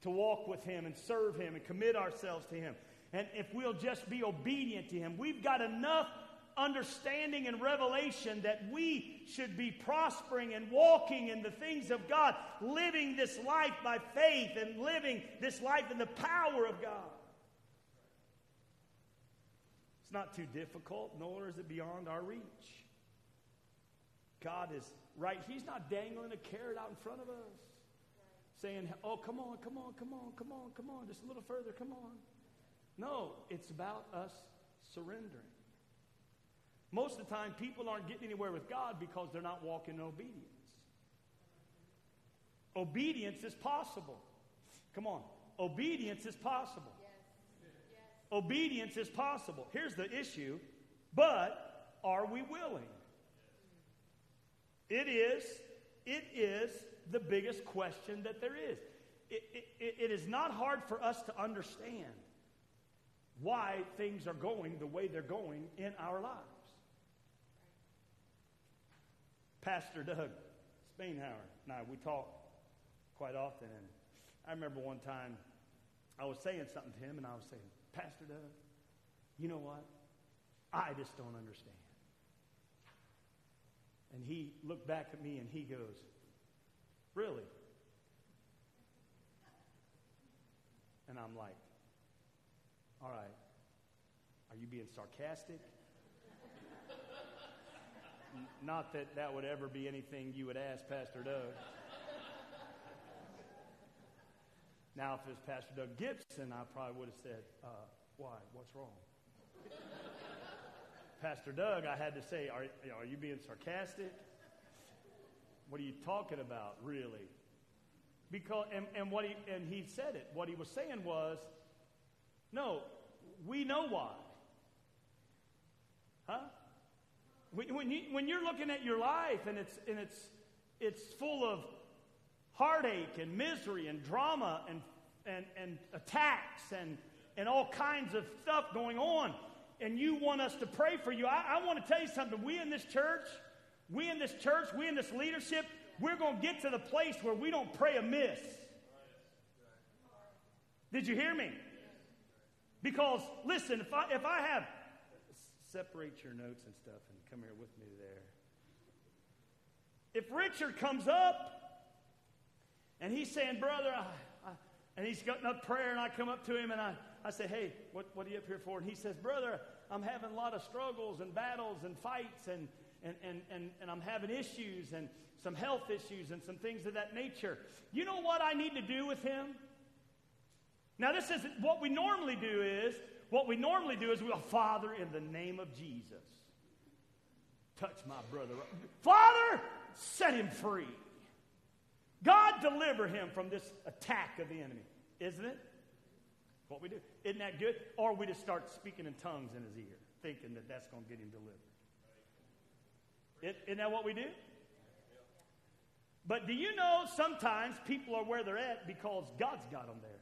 to walk with Him and serve Him and commit ourselves to Him. And if we'll just be obedient to Him, we've got enough understanding and revelation that we should be prospering and walking in the things of God, living this life by faith and living this life in the power of God. It's not too difficult, nor is it beyond our reach. God is right. He's not dangling a carrot out in front of us, saying, Oh, come on, come on, come on, come on, come on, just a little further, come on. No, it's about us surrendering. Most of the time, people aren't getting anywhere with God because they're not walking in obedience. Obedience is possible. Come on. Obedience is possible. Obedience is possible. Here's the issue, but are we willing? It is, it is the biggest question that there is. It, it, it is not hard for us to understand why things are going the way they're going in our lives. Pastor Doug Spainhauer and I, we talk quite often. And I remember one time I was saying something to him, and I was saying, Pastor Doug, you know what? I just don't understand. And he looked back at me and he goes, Really? And I'm like, All right. Are you being sarcastic? Not that that would ever be anything you would ask Pastor Doug. now, if it was Pastor Doug Gibson, I probably would have said, uh, Why? What's wrong? Pastor Doug, I had to say, are, are you being sarcastic? What are you talking about, really? Because, and, and, what he, and he said it. What he was saying was, no, we know why. Huh? When, you, when you're looking at your life and it's, and it's, it's full of heartache and misery and drama and, and, and attacks and, and all kinds of stuff going on, and you want us to pray for you, I, I want to tell you something. We in this church, we in this church, we in this leadership, we're going to get to the place where we don't pray amiss. Did you hear me? Because, listen, if I, if I have, separate your notes and stuff and come here with me there. If Richard comes up and he's saying, Brother, I, I, and he's gotten up prayer, and I come up to him and I, I say, Hey, what, what are you up here for? And he says, Brother, I'm having a lot of struggles and battles and fights, and, and, and, and, and I'm having issues and some health issues and some things of that nature. You know what I need to do with him? Now, this isn't what we normally do is, what we normally do is we go, Father, in the name of Jesus, touch my brother. Father, set him free. God, deliver him from this attack of the enemy. Isn't it? What we do. Isn't that good? Or we just start speaking in tongues in his ear, thinking that that's going to get him delivered. Isn't that what we do? But do you know sometimes people are where they're at because God's got them there?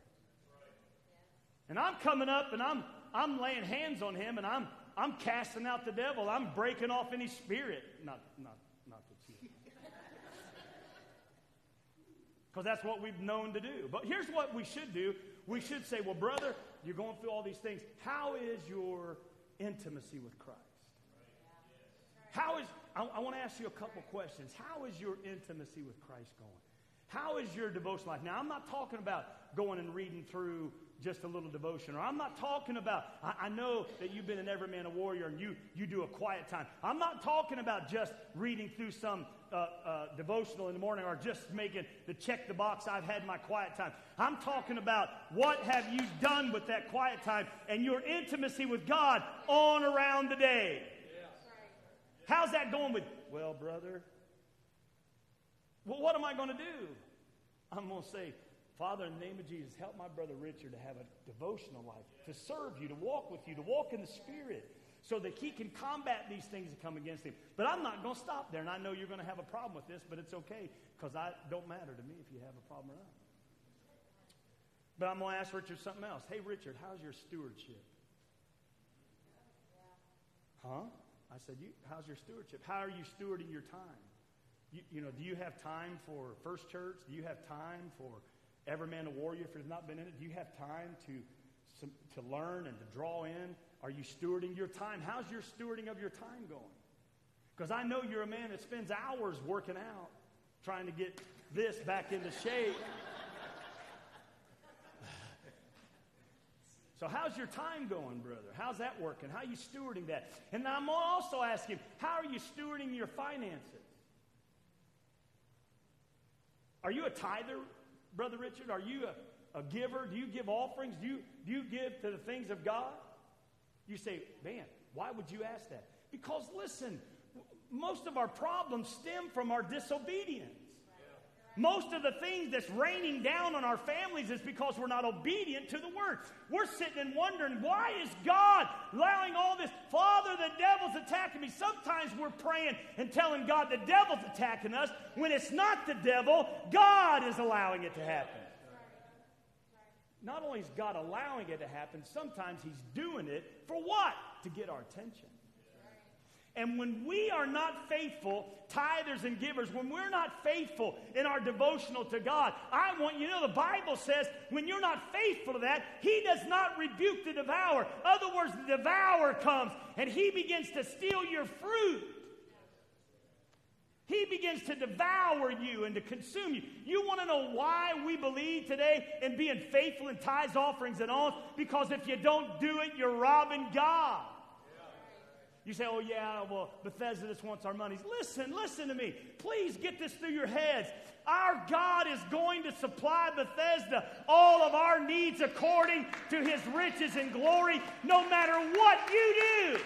And I'm coming up and I'm, I'm laying hands on him and I'm, I'm casting out the devil. I'm breaking off any spirit. Not, not, not that *laughs* you. Because that's what we've known to do. But here's what we should do we should say, well, brother, you're going through all these things. How is your intimacy with Christ? How is, I, I want to ask you a couple questions. How is your intimacy with Christ going? How is your devotion life? Now, I'm not talking about going and reading through just a little devotion. Or I'm not talking about, I, I, know that you've been an every man a warrior and you, you do a quiet time. I'm not talking about just reading through some uh, uh, devotional in the morning or just making the check the box, I've had my quiet time. I'm talking about what have you done with that quiet time and your intimacy with God on around the day. How's that going with, well, brother, well, what am I going to do? I'm going to say, Father, in the name of Jesus, help my brother Richard to have a devotional life, to serve you, to walk with you, to walk in the Spirit, so that he can combat these things that come against him. But I'm not going to stop there, and I know you're going to have a problem with this, but it's okay because I don't matter to me if you have a problem or not. But I'm going to ask Richard something else. Hey, Richard, how's your stewardship? Huh? I said, you, how's your stewardship? How are you stewarding your time? You, you, know, do you have time for First Church? Do you have time for Every Man a Warrior if you've not been in it? Do you have time to, to learn and to draw in? Are you stewarding your time? How's your stewarding of your time going? Because I know you're a man that spends hours working out, trying to get this back into shape. *sighs* So, how's your time going, brother? How's that working? How are you stewarding that? And I'm also asking, how are you stewarding your finances? Are you a tither, Brother Richard? Are you a, a giver? Do you give offerings? Do you, do you give to the things of God? You say, man, why would you ask that? Because listen, most of our problems stem from our disobedience. Most of the things that's raining down on our families is because we're not obedient to the word. We're sitting and wondering, why is God allowing all this? Father, the devil's attacking me. Sometimes we're praying and telling God the devil's attacking us when it's not the devil, God is allowing it to happen. Not only is God allowing it to happen, sometimes He's doing it for what? To get our attention. And when we are not faithful, tithers and givers, when we're not faithful in our devotional to God, I want you to know the Bible says when you're not faithful to that, He does not rebuke the devourer. Other words, the devourer comes and he begins to steal your fruit. He begins to devour you and to consume you. You want to know why we believe today in being faithful in tithes, offerings, and alms? Because if you don't do it, you're robbing God. You say, oh, yeah, well, Bethesda just wants our monies. Listen, listen to me. Please get this through your heads. Our God is going to supply Bethesda all of our needs according to his riches and glory, no matter what you do.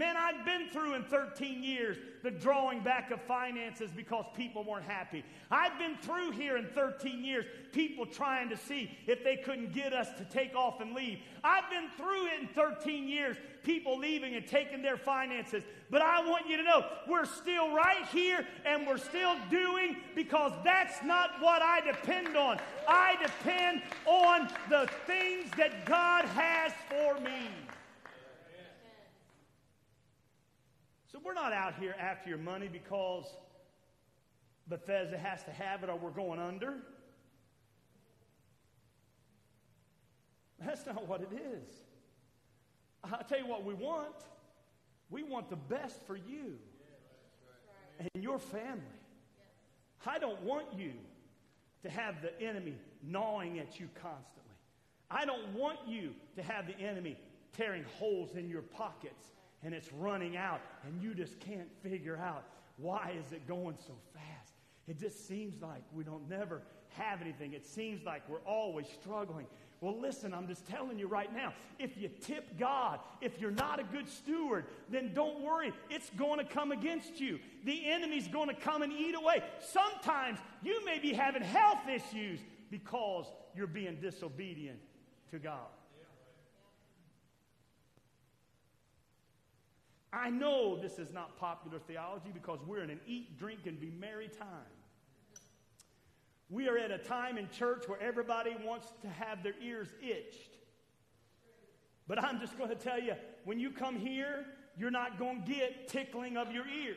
Man, I've been through in 13 years the drawing back of finances because people weren't happy. I've been through here in 13 years people trying to see if they couldn't get us to take off and leave. I've been through it in 13 years people leaving and taking their finances. But I want you to know we're still right here and we're still doing because that's not what I depend on. I depend on the things that God has for me. We're not out here after your money because Bethesda has to have it or we're going under. That's not what it is. I'll tell you what we want. We want the best for you and your family. I don't want you to have the enemy gnawing at you constantly. I don't want you to have the enemy tearing holes in your pockets and it's running out and you just can't figure out why is it going so fast. It just seems like we don't never have anything. It seems like we're always struggling. Well, listen, I'm just telling you right now if you tip God, if you're not a good steward, then don't worry. It's going to come against you. The enemy's going to come and eat away. Sometimes you may be having health issues because you're being disobedient to God. I know this is not popular theology because we're in an eat, drink, and be merry time. We are at a time in church where everybody wants to have their ears itched. But I'm just going to tell you when you come here, you're not going to get tickling of your ears.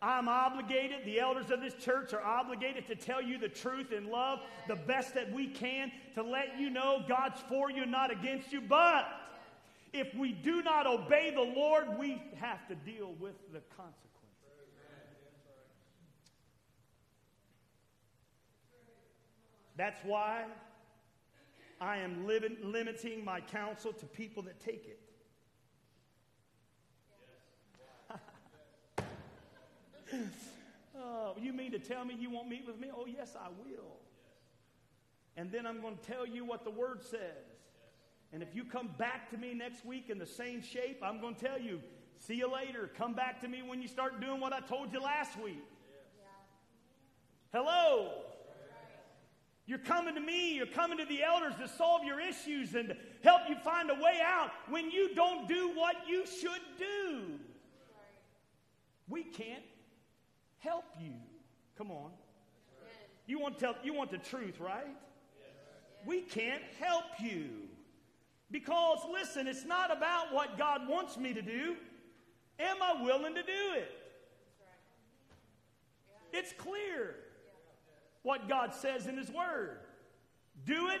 I'm obligated, the elders of this church are obligated to tell you the truth in love the best that we can to let you know God's for you, not against you. But if we do not obey the Lord, we have to deal with the consequences. That's why I am limiting my counsel to people that take it. *laughs* oh, you mean to tell me you won't meet with me? Oh, yes, I will. And then I'm going to tell you what the Word says. And if you come back to me next week in the same shape, I'm going to tell you, see you later. Come back to me when you start doing what I told you last week. Hello. You're coming to me, you're coming to the elders to solve your issues and help you find a way out when you don't do what you should do. We can't help you. Come on. You want, tell, you want the truth, right? We can't help you. Because, listen, it's not about what God wants me to do. Am I willing to do it? It's clear what God says in His Word. Do it.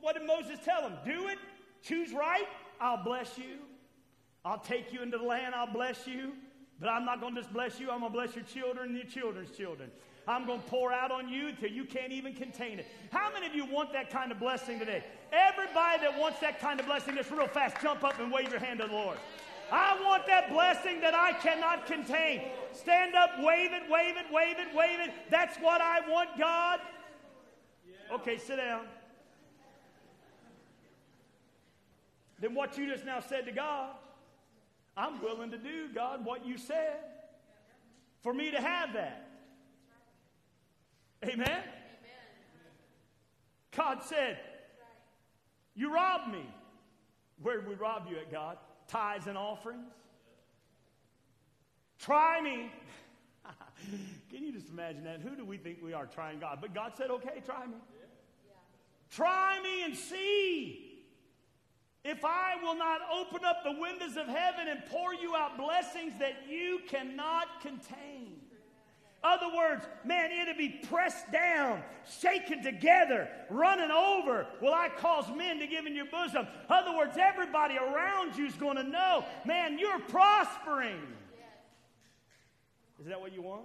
What did Moses tell him? Do it. Choose right. I'll bless you. I'll take you into the land. I'll bless you. But I'm not going to just bless you. I'm going to bless your children and your children's children. I'm going to pour out on you till you can't even contain it. How many of you want that kind of blessing today? Everybody that wants that kind of blessing, just real fast, jump up and wave your hand to the Lord. I want that blessing that I cannot contain. Stand up, wave it, wave it, wave it, wave it. That's what I want, God. Okay, sit down. Then what you just now said to God, I'm willing to do, God, what you said for me to have that. Amen? Amen. God said, You robbed me. Where did we rob you at, God? Tithes and offerings? Try me. *laughs* Can you just imagine that? Who do we think we are trying God? But God said, Okay, try me. Try me and see if I will not open up the windows of heaven and pour you out blessings that you cannot contain. Other words, man, it'll be pressed down, shaken together, running over. Will I cause men to give in your bosom? Other words, everybody around you is going to know, man, you're prospering. Is that what you want?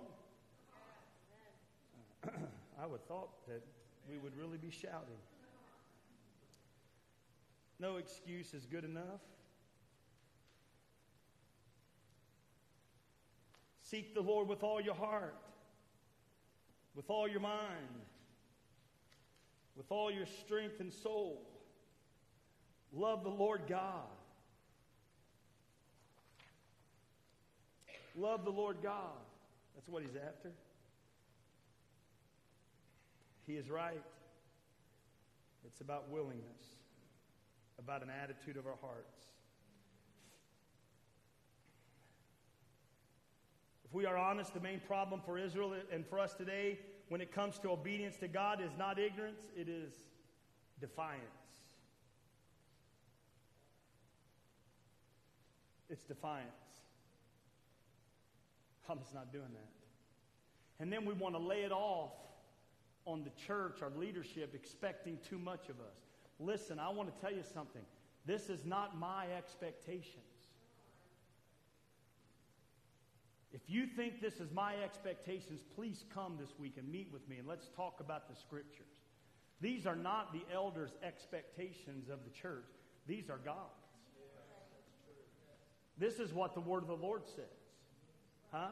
*clears throat* I would thought that we would really be shouting. No excuse is good enough. Seek the Lord with all your heart, with all your mind, with all your strength and soul. Love the Lord God. Love the Lord God. That's what he's after. He is right. It's about willingness about an attitude of our hearts. If we are honest, the main problem for Israel and for us today when it comes to obedience to God is not ignorance, it is defiance. It's defiance. I'm just not doing that. And then we want to lay it off on the church, our leadership, expecting too much of us. Listen, I want to tell you something. This is not my expectations. If you think this is my expectations, please come this week and meet with me and let's talk about the scriptures. These are not the elders' expectations of the church, these are God's. This is what the word of the Lord says. Huh?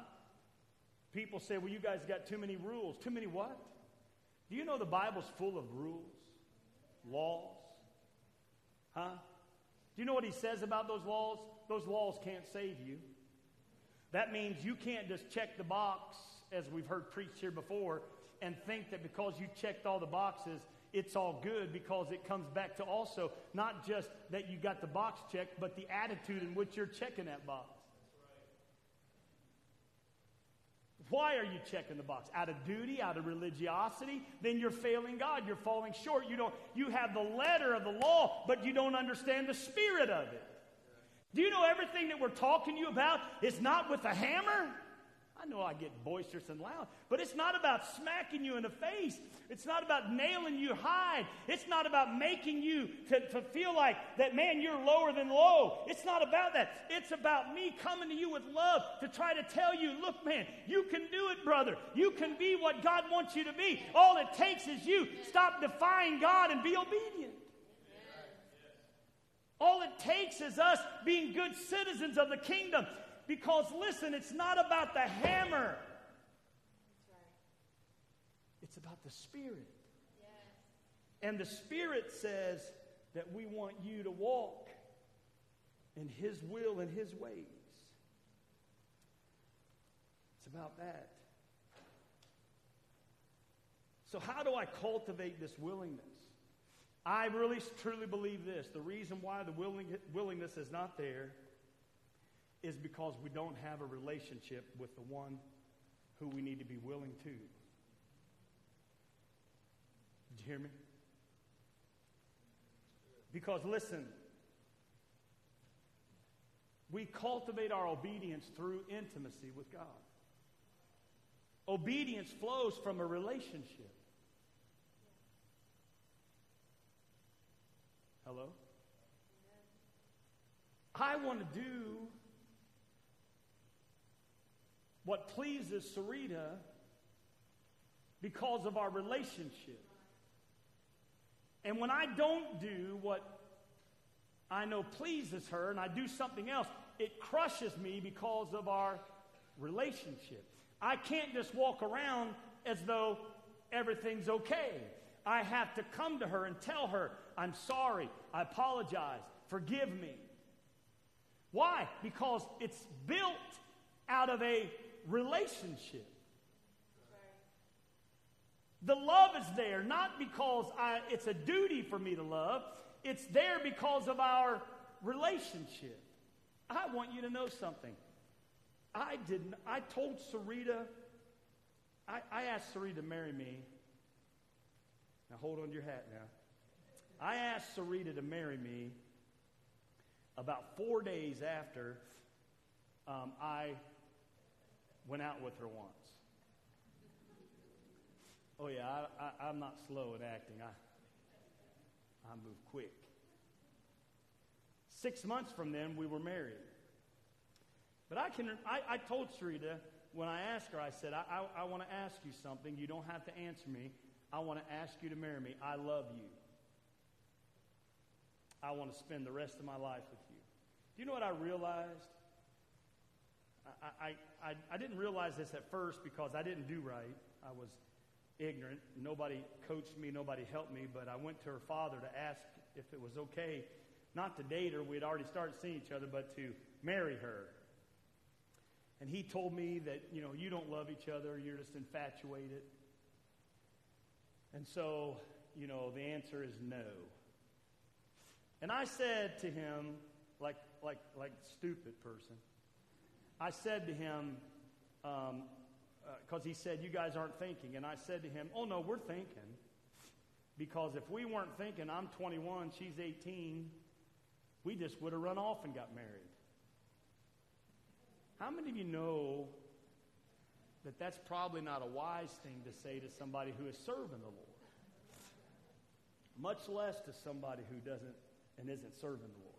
People say, well, you guys got too many rules. Too many what? Do you know the Bible's full of rules, laws? Huh? Do you know what he says about those laws? Those laws can't save you. That means you can't just check the box, as we've heard preached here before, and think that because you checked all the boxes, it's all good because it comes back to also not just that you got the box checked, but the attitude in which you're checking that box. Why are you checking the box? Out of duty, out of religiosity? Then you're failing God. You're falling short. You don't you have the letter of the law, but you don't understand the spirit of it. Do you know everything that we're talking to you about is not with a hammer? I know I get boisterous and loud, but it's not about smacking you in the face. It's not about nailing you high. It's not about making you to, to feel like that, man, you're lower than low. It's not about that. It's about me coming to you with love to try to tell you, look, man, you can do it, brother. You can be what God wants you to be. All it takes is you stop defying God and be obedient. All it takes is us being good citizens of the kingdom. Because listen, it's not about the hammer. It's about the Spirit. And the Spirit says that we want you to walk in His will and His ways. It's about that. So, how do I cultivate this willingness? I really truly believe this. The reason why the willing, willingness is not there is because we don't have a relationship with the one who we need to be willing to. Did you hear me? Because listen, We cultivate our obedience through intimacy with God. Obedience flows from a relationship. Hello? I want to do what pleases Sarita because of our relationship. And when I don't do what I know pleases her and I do something else, it crushes me because of our relationship. I can't just walk around as though everything's okay. I have to come to her and tell her, I'm sorry, I apologize, forgive me. Why? Because it's built out of a relationship. The love is there not because I, it's a duty for me to love, it's there because of our relationship. I want you to know something. I didn't, I told Sarita, I, I asked Sarita to marry me. Now hold on to your hat now. I asked Sarita to marry me about four days after um, I went out with her once. Oh, yeah, I, I'm not slow at acting. I, I move quick. Six months from then, we were married. But I can, I, I told Sarita when I asked her, I said, I, I, I want to ask you something. You don't have to answer me. I want to ask you to marry me. I love you. I want to spend the rest of my life with you. Do you know what I realized? I, I, I, I didn't realize this at first because I didn't do right. I was ignorant. Nobody coached me, nobody helped me, but I went to her father to ask if it was okay not to date her, we had already started seeing each other, but to marry her. And he told me that, you know, you don't love each other, you're just infatuated. And so, you know, the answer is no. And I said to him, like, like, like stupid person, I said to him, because um, uh, he said, You guys aren't thinking. And I said to him, Oh, no, we're thinking. Because if we weren't thinking, I'm 21, she's 18, we just would have run off and got married. How many of you know that that's probably not a wise thing to say to somebody who is serving the Lord? Much less to somebody who doesn't and isn't serving the Lord.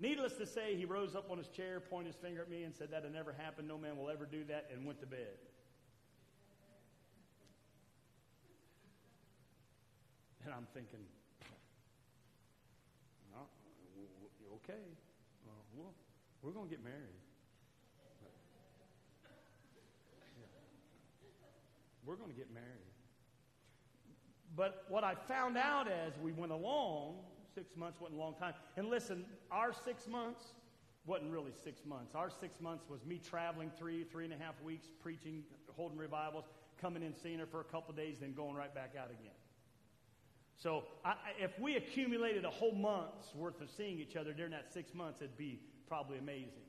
Needless to say, he rose up on his chair, pointed his finger at me, and said, That'll never happen. No man will ever do that, and went to bed. And I'm thinking, no, okay, well, we're going to get married. We're going to get married. But what I found out as we went along, six months wasn't a long time. And listen, our six months wasn't really six months. Our six months was me traveling three, three and a half weeks, preaching, holding revivals, coming in, seeing her for a couple days, then going right back out again. So I, if we accumulated a whole month's worth of seeing each other during that six months, it'd be probably amazing.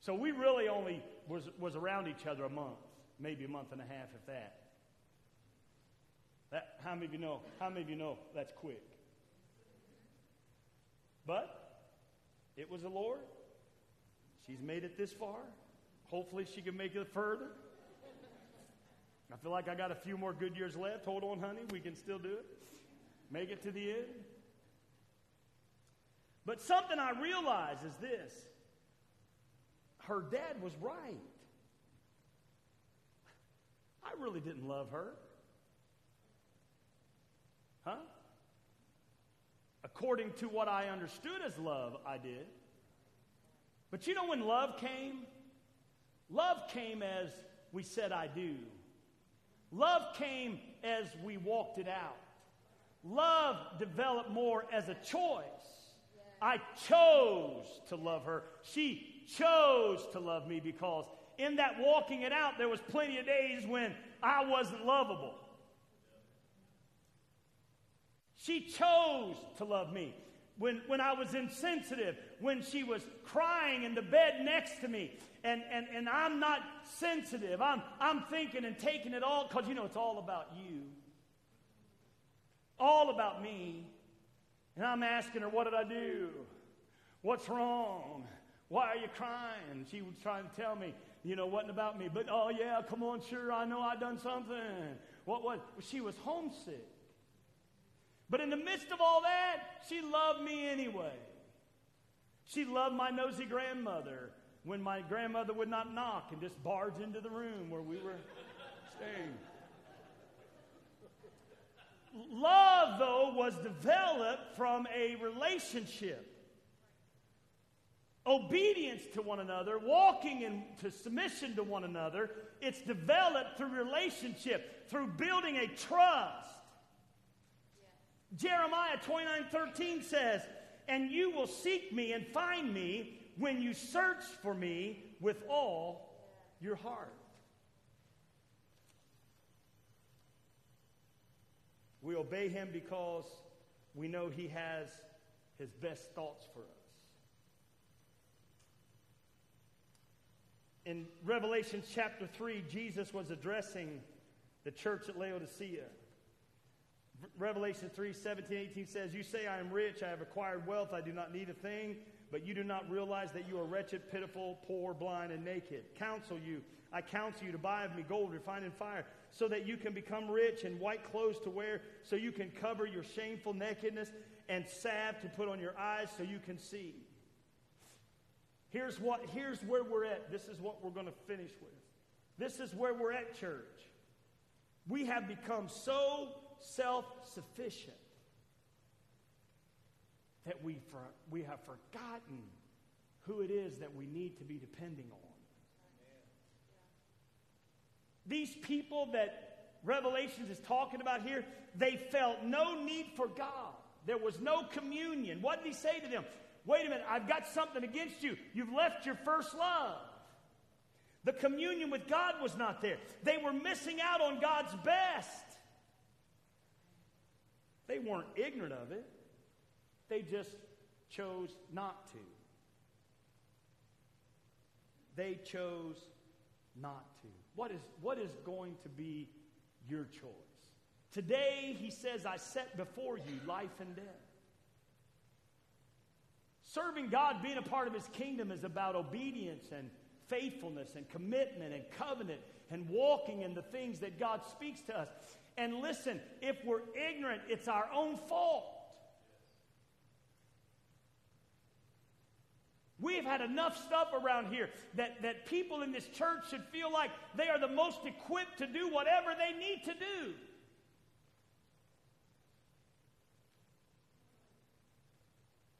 So we really only was, was around each other a month maybe a month and a half, if that. That, how many of you know? How many of you know that's quick? But it was the Lord. She's made it this far. Hopefully, she can make it further. I feel like I got a few more good years left. Hold on, honey. We can still do it. Make it to the end. But something I realize is this her dad was right. I really didn't love her. Huh? According to what I understood as love, I did. But you know when love came? Love came as we said, I do. Love came as we walked it out. Love developed more as a choice. I chose to love her. She chose to love me because in that walking it out, there was plenty of days when I wasn't lovable. She chose to love me. When, when I was insensitive, when she was crying in the bed next to me, and, and, and I'm not sensitive, I'm, I'm thinking and taking it all, because you know it's all about you, all about me. And I'm asking her, What did I do? What's wrong? Why are you crying? She was trying to tell me, you know, wasn't about me. But oh yeah, come on, sure, I know I done something. What was? She was homesick. But in the midst of all that, she loved me anyway. She loved my nosy grandmother when my grandmother would not knock and just barge into the room where we were staying. Love, though, was developed from a relationship. Obedience to one another, walking into submission to one another, it's developed through relationship, through building a trust. Jeremiah 29 13 says, And you will seek me and find me when you search for me with all your heart. We obey him because we know he has his best thoughts for us. In Revelation chapter 3, Jesus was addressing the church at Laodicea. Revelation 3 17, 18 says, You say, I am rich, I have acquired wealth, I do not need a thing, but you do not realize that you are wretched, pitiful, poor, blind, and naked. Counsel you, I counsel you to buy of me gold refined in fire, so that you can become rich, and white clothes to wear, so you can cover your shameful nakedness, and salve to put on your eyes, so you can see. Here's, what, here's where we're at. This is what we're going to finish with. This is where we're at, church. We have become so self sufficient that we, for, we have forgotten who it is that we need to be depending on. These people that Revelations is talking about here, they felt no need for God. There was no communion. What did he say to them? Wait a minute, I've got something against you. You've left your first love. The communion with God was not there. They were missing out on God's best. They weren't ignorant of it, they just chose not to. They chose not to. What is, what is going to be your choice? Today, he says, I set before you life and death. Serving God, being a part of His kingdom, is about obedience and faithfulness and commitment and covenant and walking in the things that God speaks to us. And listen, if we're ignorant, it's our own fault. We've had enough stuff around here that, that people in this church should feel like they are the most equipped to do whatever they need to do.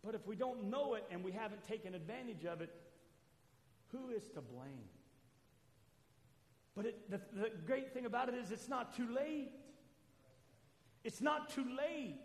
But if we don't know it and we haven't taken advantage of it, who is to blame? But it, the, the great thing about it is it's not too late. It's not too late.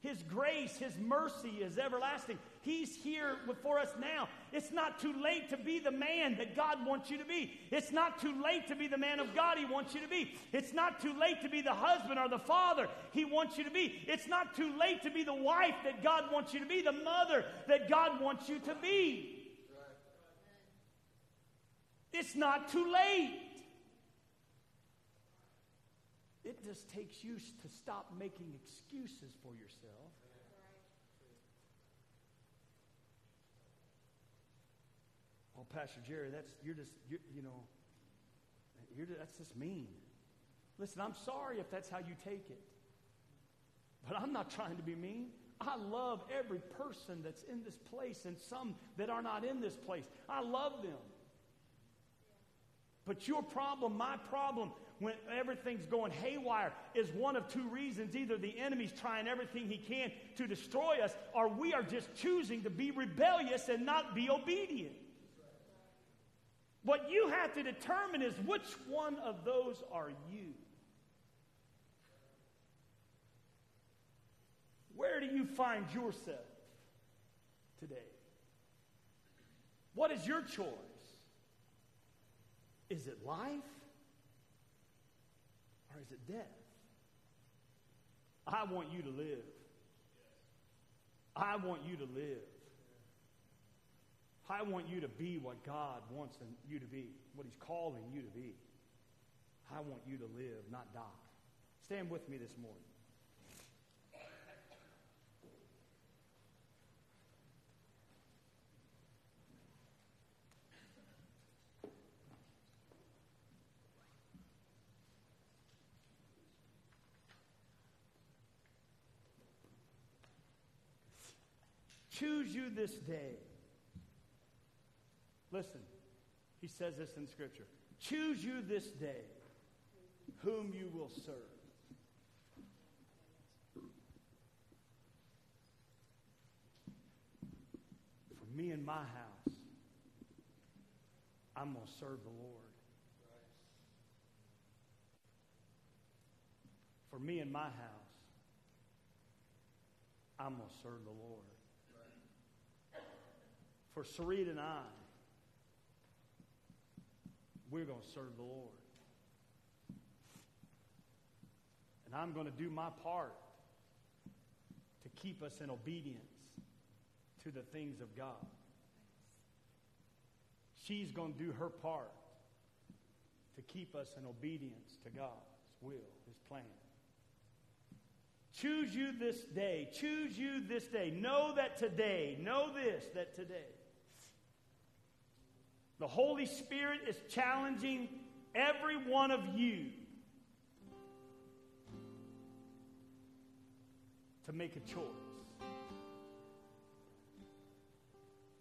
His grace, His mercy is everlasting. He's here for us now. It's not too late to be the man that God wants you to be. It's not too late to be the man of God He wants you to be. It's not too late to be the husband or the father He wants you to be. It's not too late to be the wife that God wants you to be, the mother that God wants you to be. It's not too late. It just takes you to stop making excuses for yourself. Oh, Pastor Jerry, that's you're just you're, you know, you're that's just mean. Listen, I'm sorry if that's how you take it, but I'm not trying to be mean. I love every person that's in this place and some that are not in this place. I love them. But your problem, my problem, when everything's going haywire is one of two reasons. Either the enemy's trying everything he can to destroy us, or we are just choosing to be rebellious and not be obedient. What you have to determine is which one of those are you? Where do you find yourself today? What is your choice? Is it life? Or is it death? I want you to live. I want you to live. I want you to be what God wants you to be, what He's calling you to be. I want you to live, not die. Stand with me this morning. Choose you this day. Listen, he says this in Scripture. Choose you this day whom you will serve. For me and my house, I'm going to serve the Lord. For me and my house, I'm going to serve the Lord. For Sarita and I, we're going to serve the Lord. And I'm going to do my part to keep us in obedience to the things of God. She's going to do her part to keep us in obedience to God's will, His plan. Choose you this day. Choose you this day. Know that today, know this, that today, the Holy Spirit is challenging every one of you to make a choice.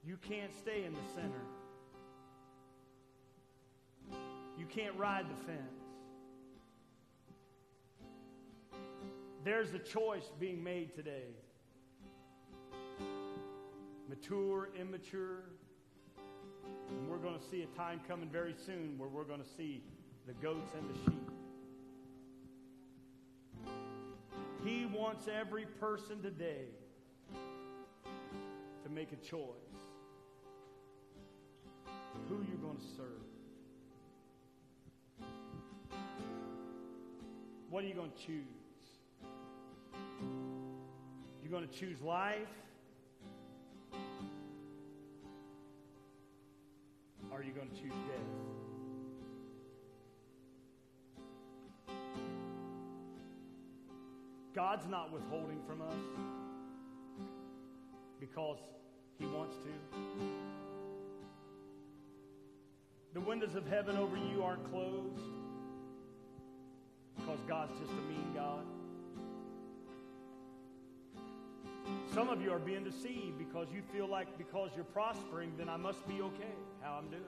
You can't stay in the center. You can't ride the fence. There's a choice being made today. Mature, immature. And we're going to see a time coming very soon where we're going to see the goats and the sheep. He wants every person today to make a choice who you're going to serve. What are you going to choose? You're going to choose life? Are you going to choose death? God's not withholding from us because He wants to. The windows of heaven over you aren't closed because God's just a mean God. Some of you are being deceived because you feel like because you're prospering, then I must be okay how I'm doing.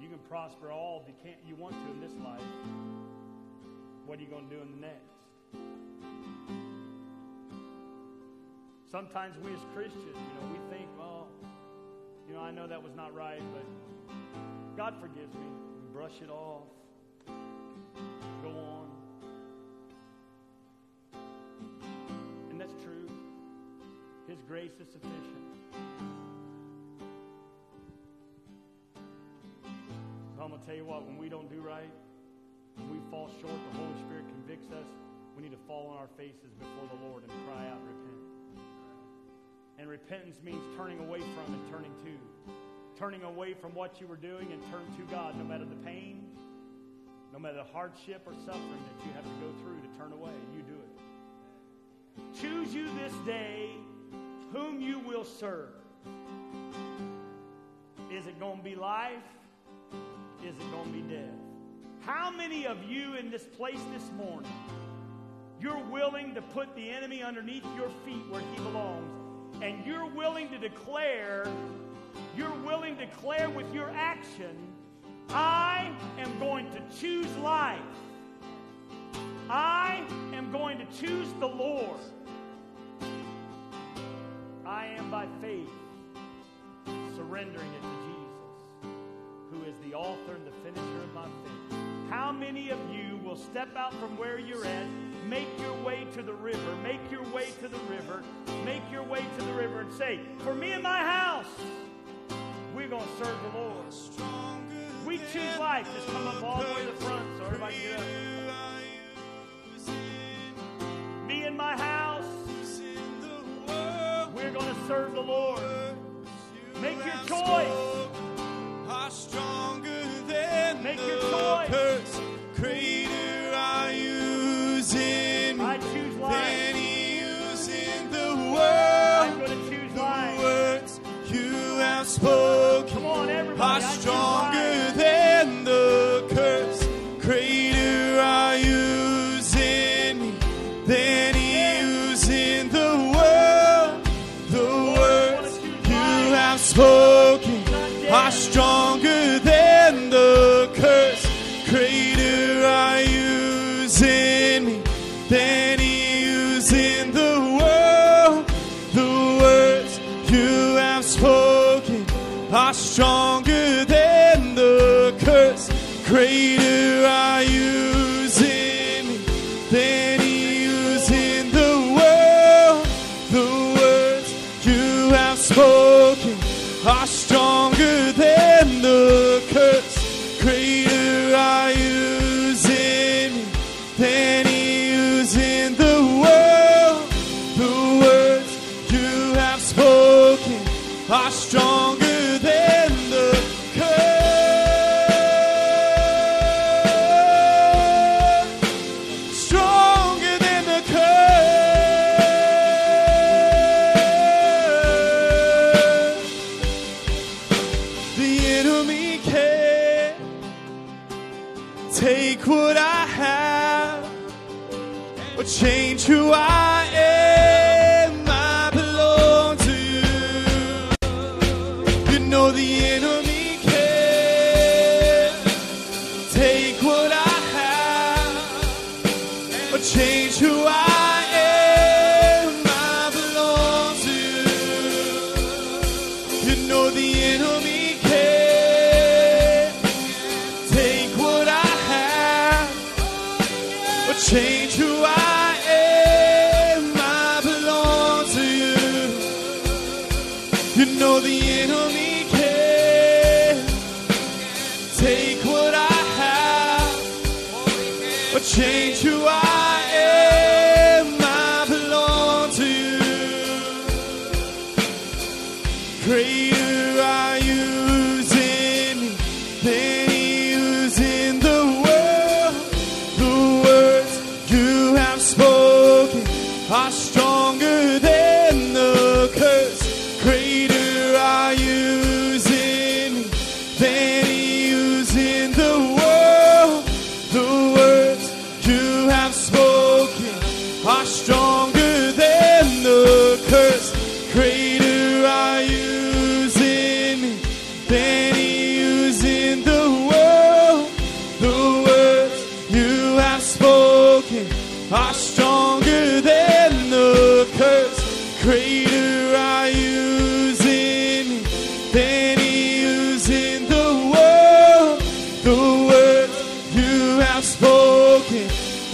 You can prosper all you, can't, you want to in this life. What are you going to do in the next? Sometimes we as Christians, you know, we think, well, you know, I know that was not right, but God forgives me. Brush it off. His grace is sufficient. I'm going to tell you what, when we don't do right, when we fall short, the Holy Spirit convicts us. We need to fall on our faces before the Lord and cry out repent. And repentance means turning away from and turning to. Turning away from what you were doing and turn to God, no matter the pain, no matter the hardship or suffering that you have to go through to turn away. You do it. Choose you this day whom you will serve. Is it going to be life? Is it going to be death? How many of you in this place this morning, you're willing to put the enemy underneath your feet where he belongs, and you're willing to declare, you're willing to declare with your action, I am going to choose life. I am going to choose the Lord. I am by faith surrendering it to Jesus, who is the author and the finisher of my faith. How many of you will step out from where you're at, make your way to the river, make your way to the river, make your way to the river, and say, For me and my house, we're going to serve the Lord. We choose life. Just come up all the way to the front so everybody can get up. Serve the Lord. Make your choice. Are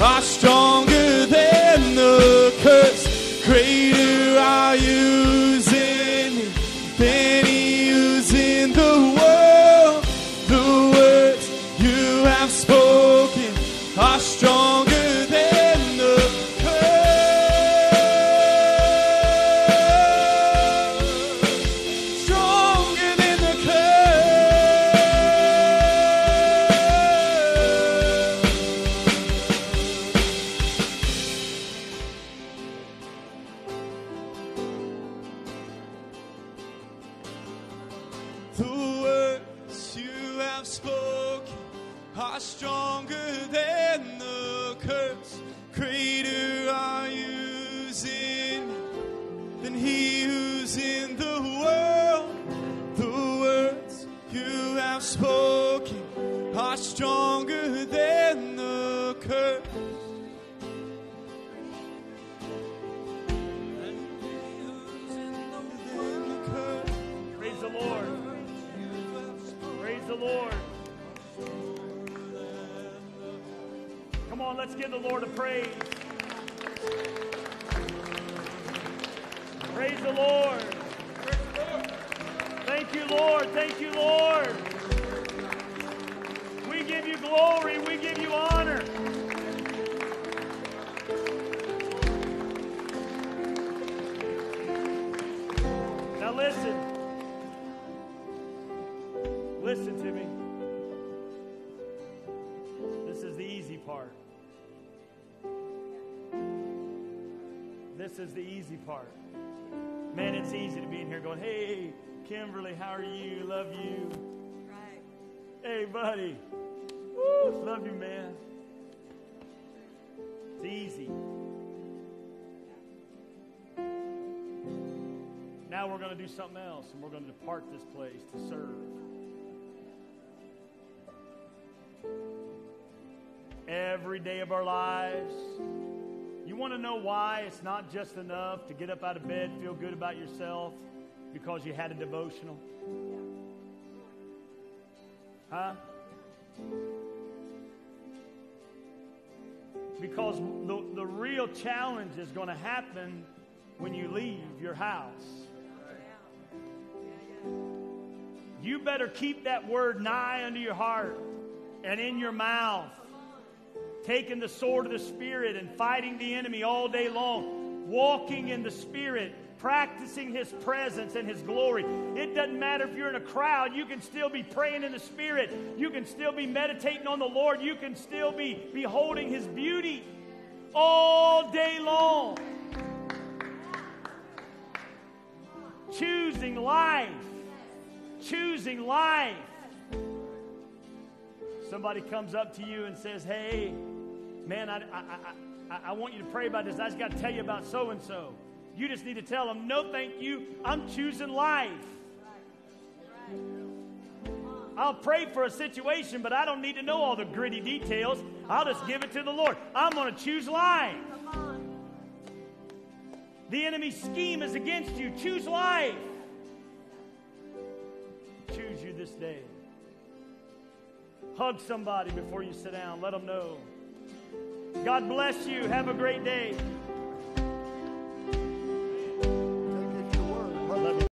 are stronger do something else, and we're going to depart this place to serve. Every day of our lives, You want to know why it's not just enough to get up out of bed, feel good about yourself because you had a devotional? Huh? Because the, the real challenge is going to happen when you leave your house. You better keep that word nigh unto your heart and in your mouth, taking the sword of the Spirit and fighting the enemy all day long, walking in the Spirit, practicing His presence and His glory. It doesn't matter if you're in a crowd, you can still be praying in the Spirit. You can still be meditating on the Lord. You can still be beholding His beauty all day long. Choosing life. Choosing life. Somebody comes up to you and says, Hey, man, I, I, I, I want you to pray about this. I just got to tell you about so and so. You just need to tell them, No, thank you. I'm choosing life. I'll pray for a situation, but I don't need to know all the gritty details. I'll just give it to the Lord. I'm going to choose life. The enemy's scheme is against you. Choose life. This day. Hug somebody before you sit down. Let them know. God bless you. Have a great day.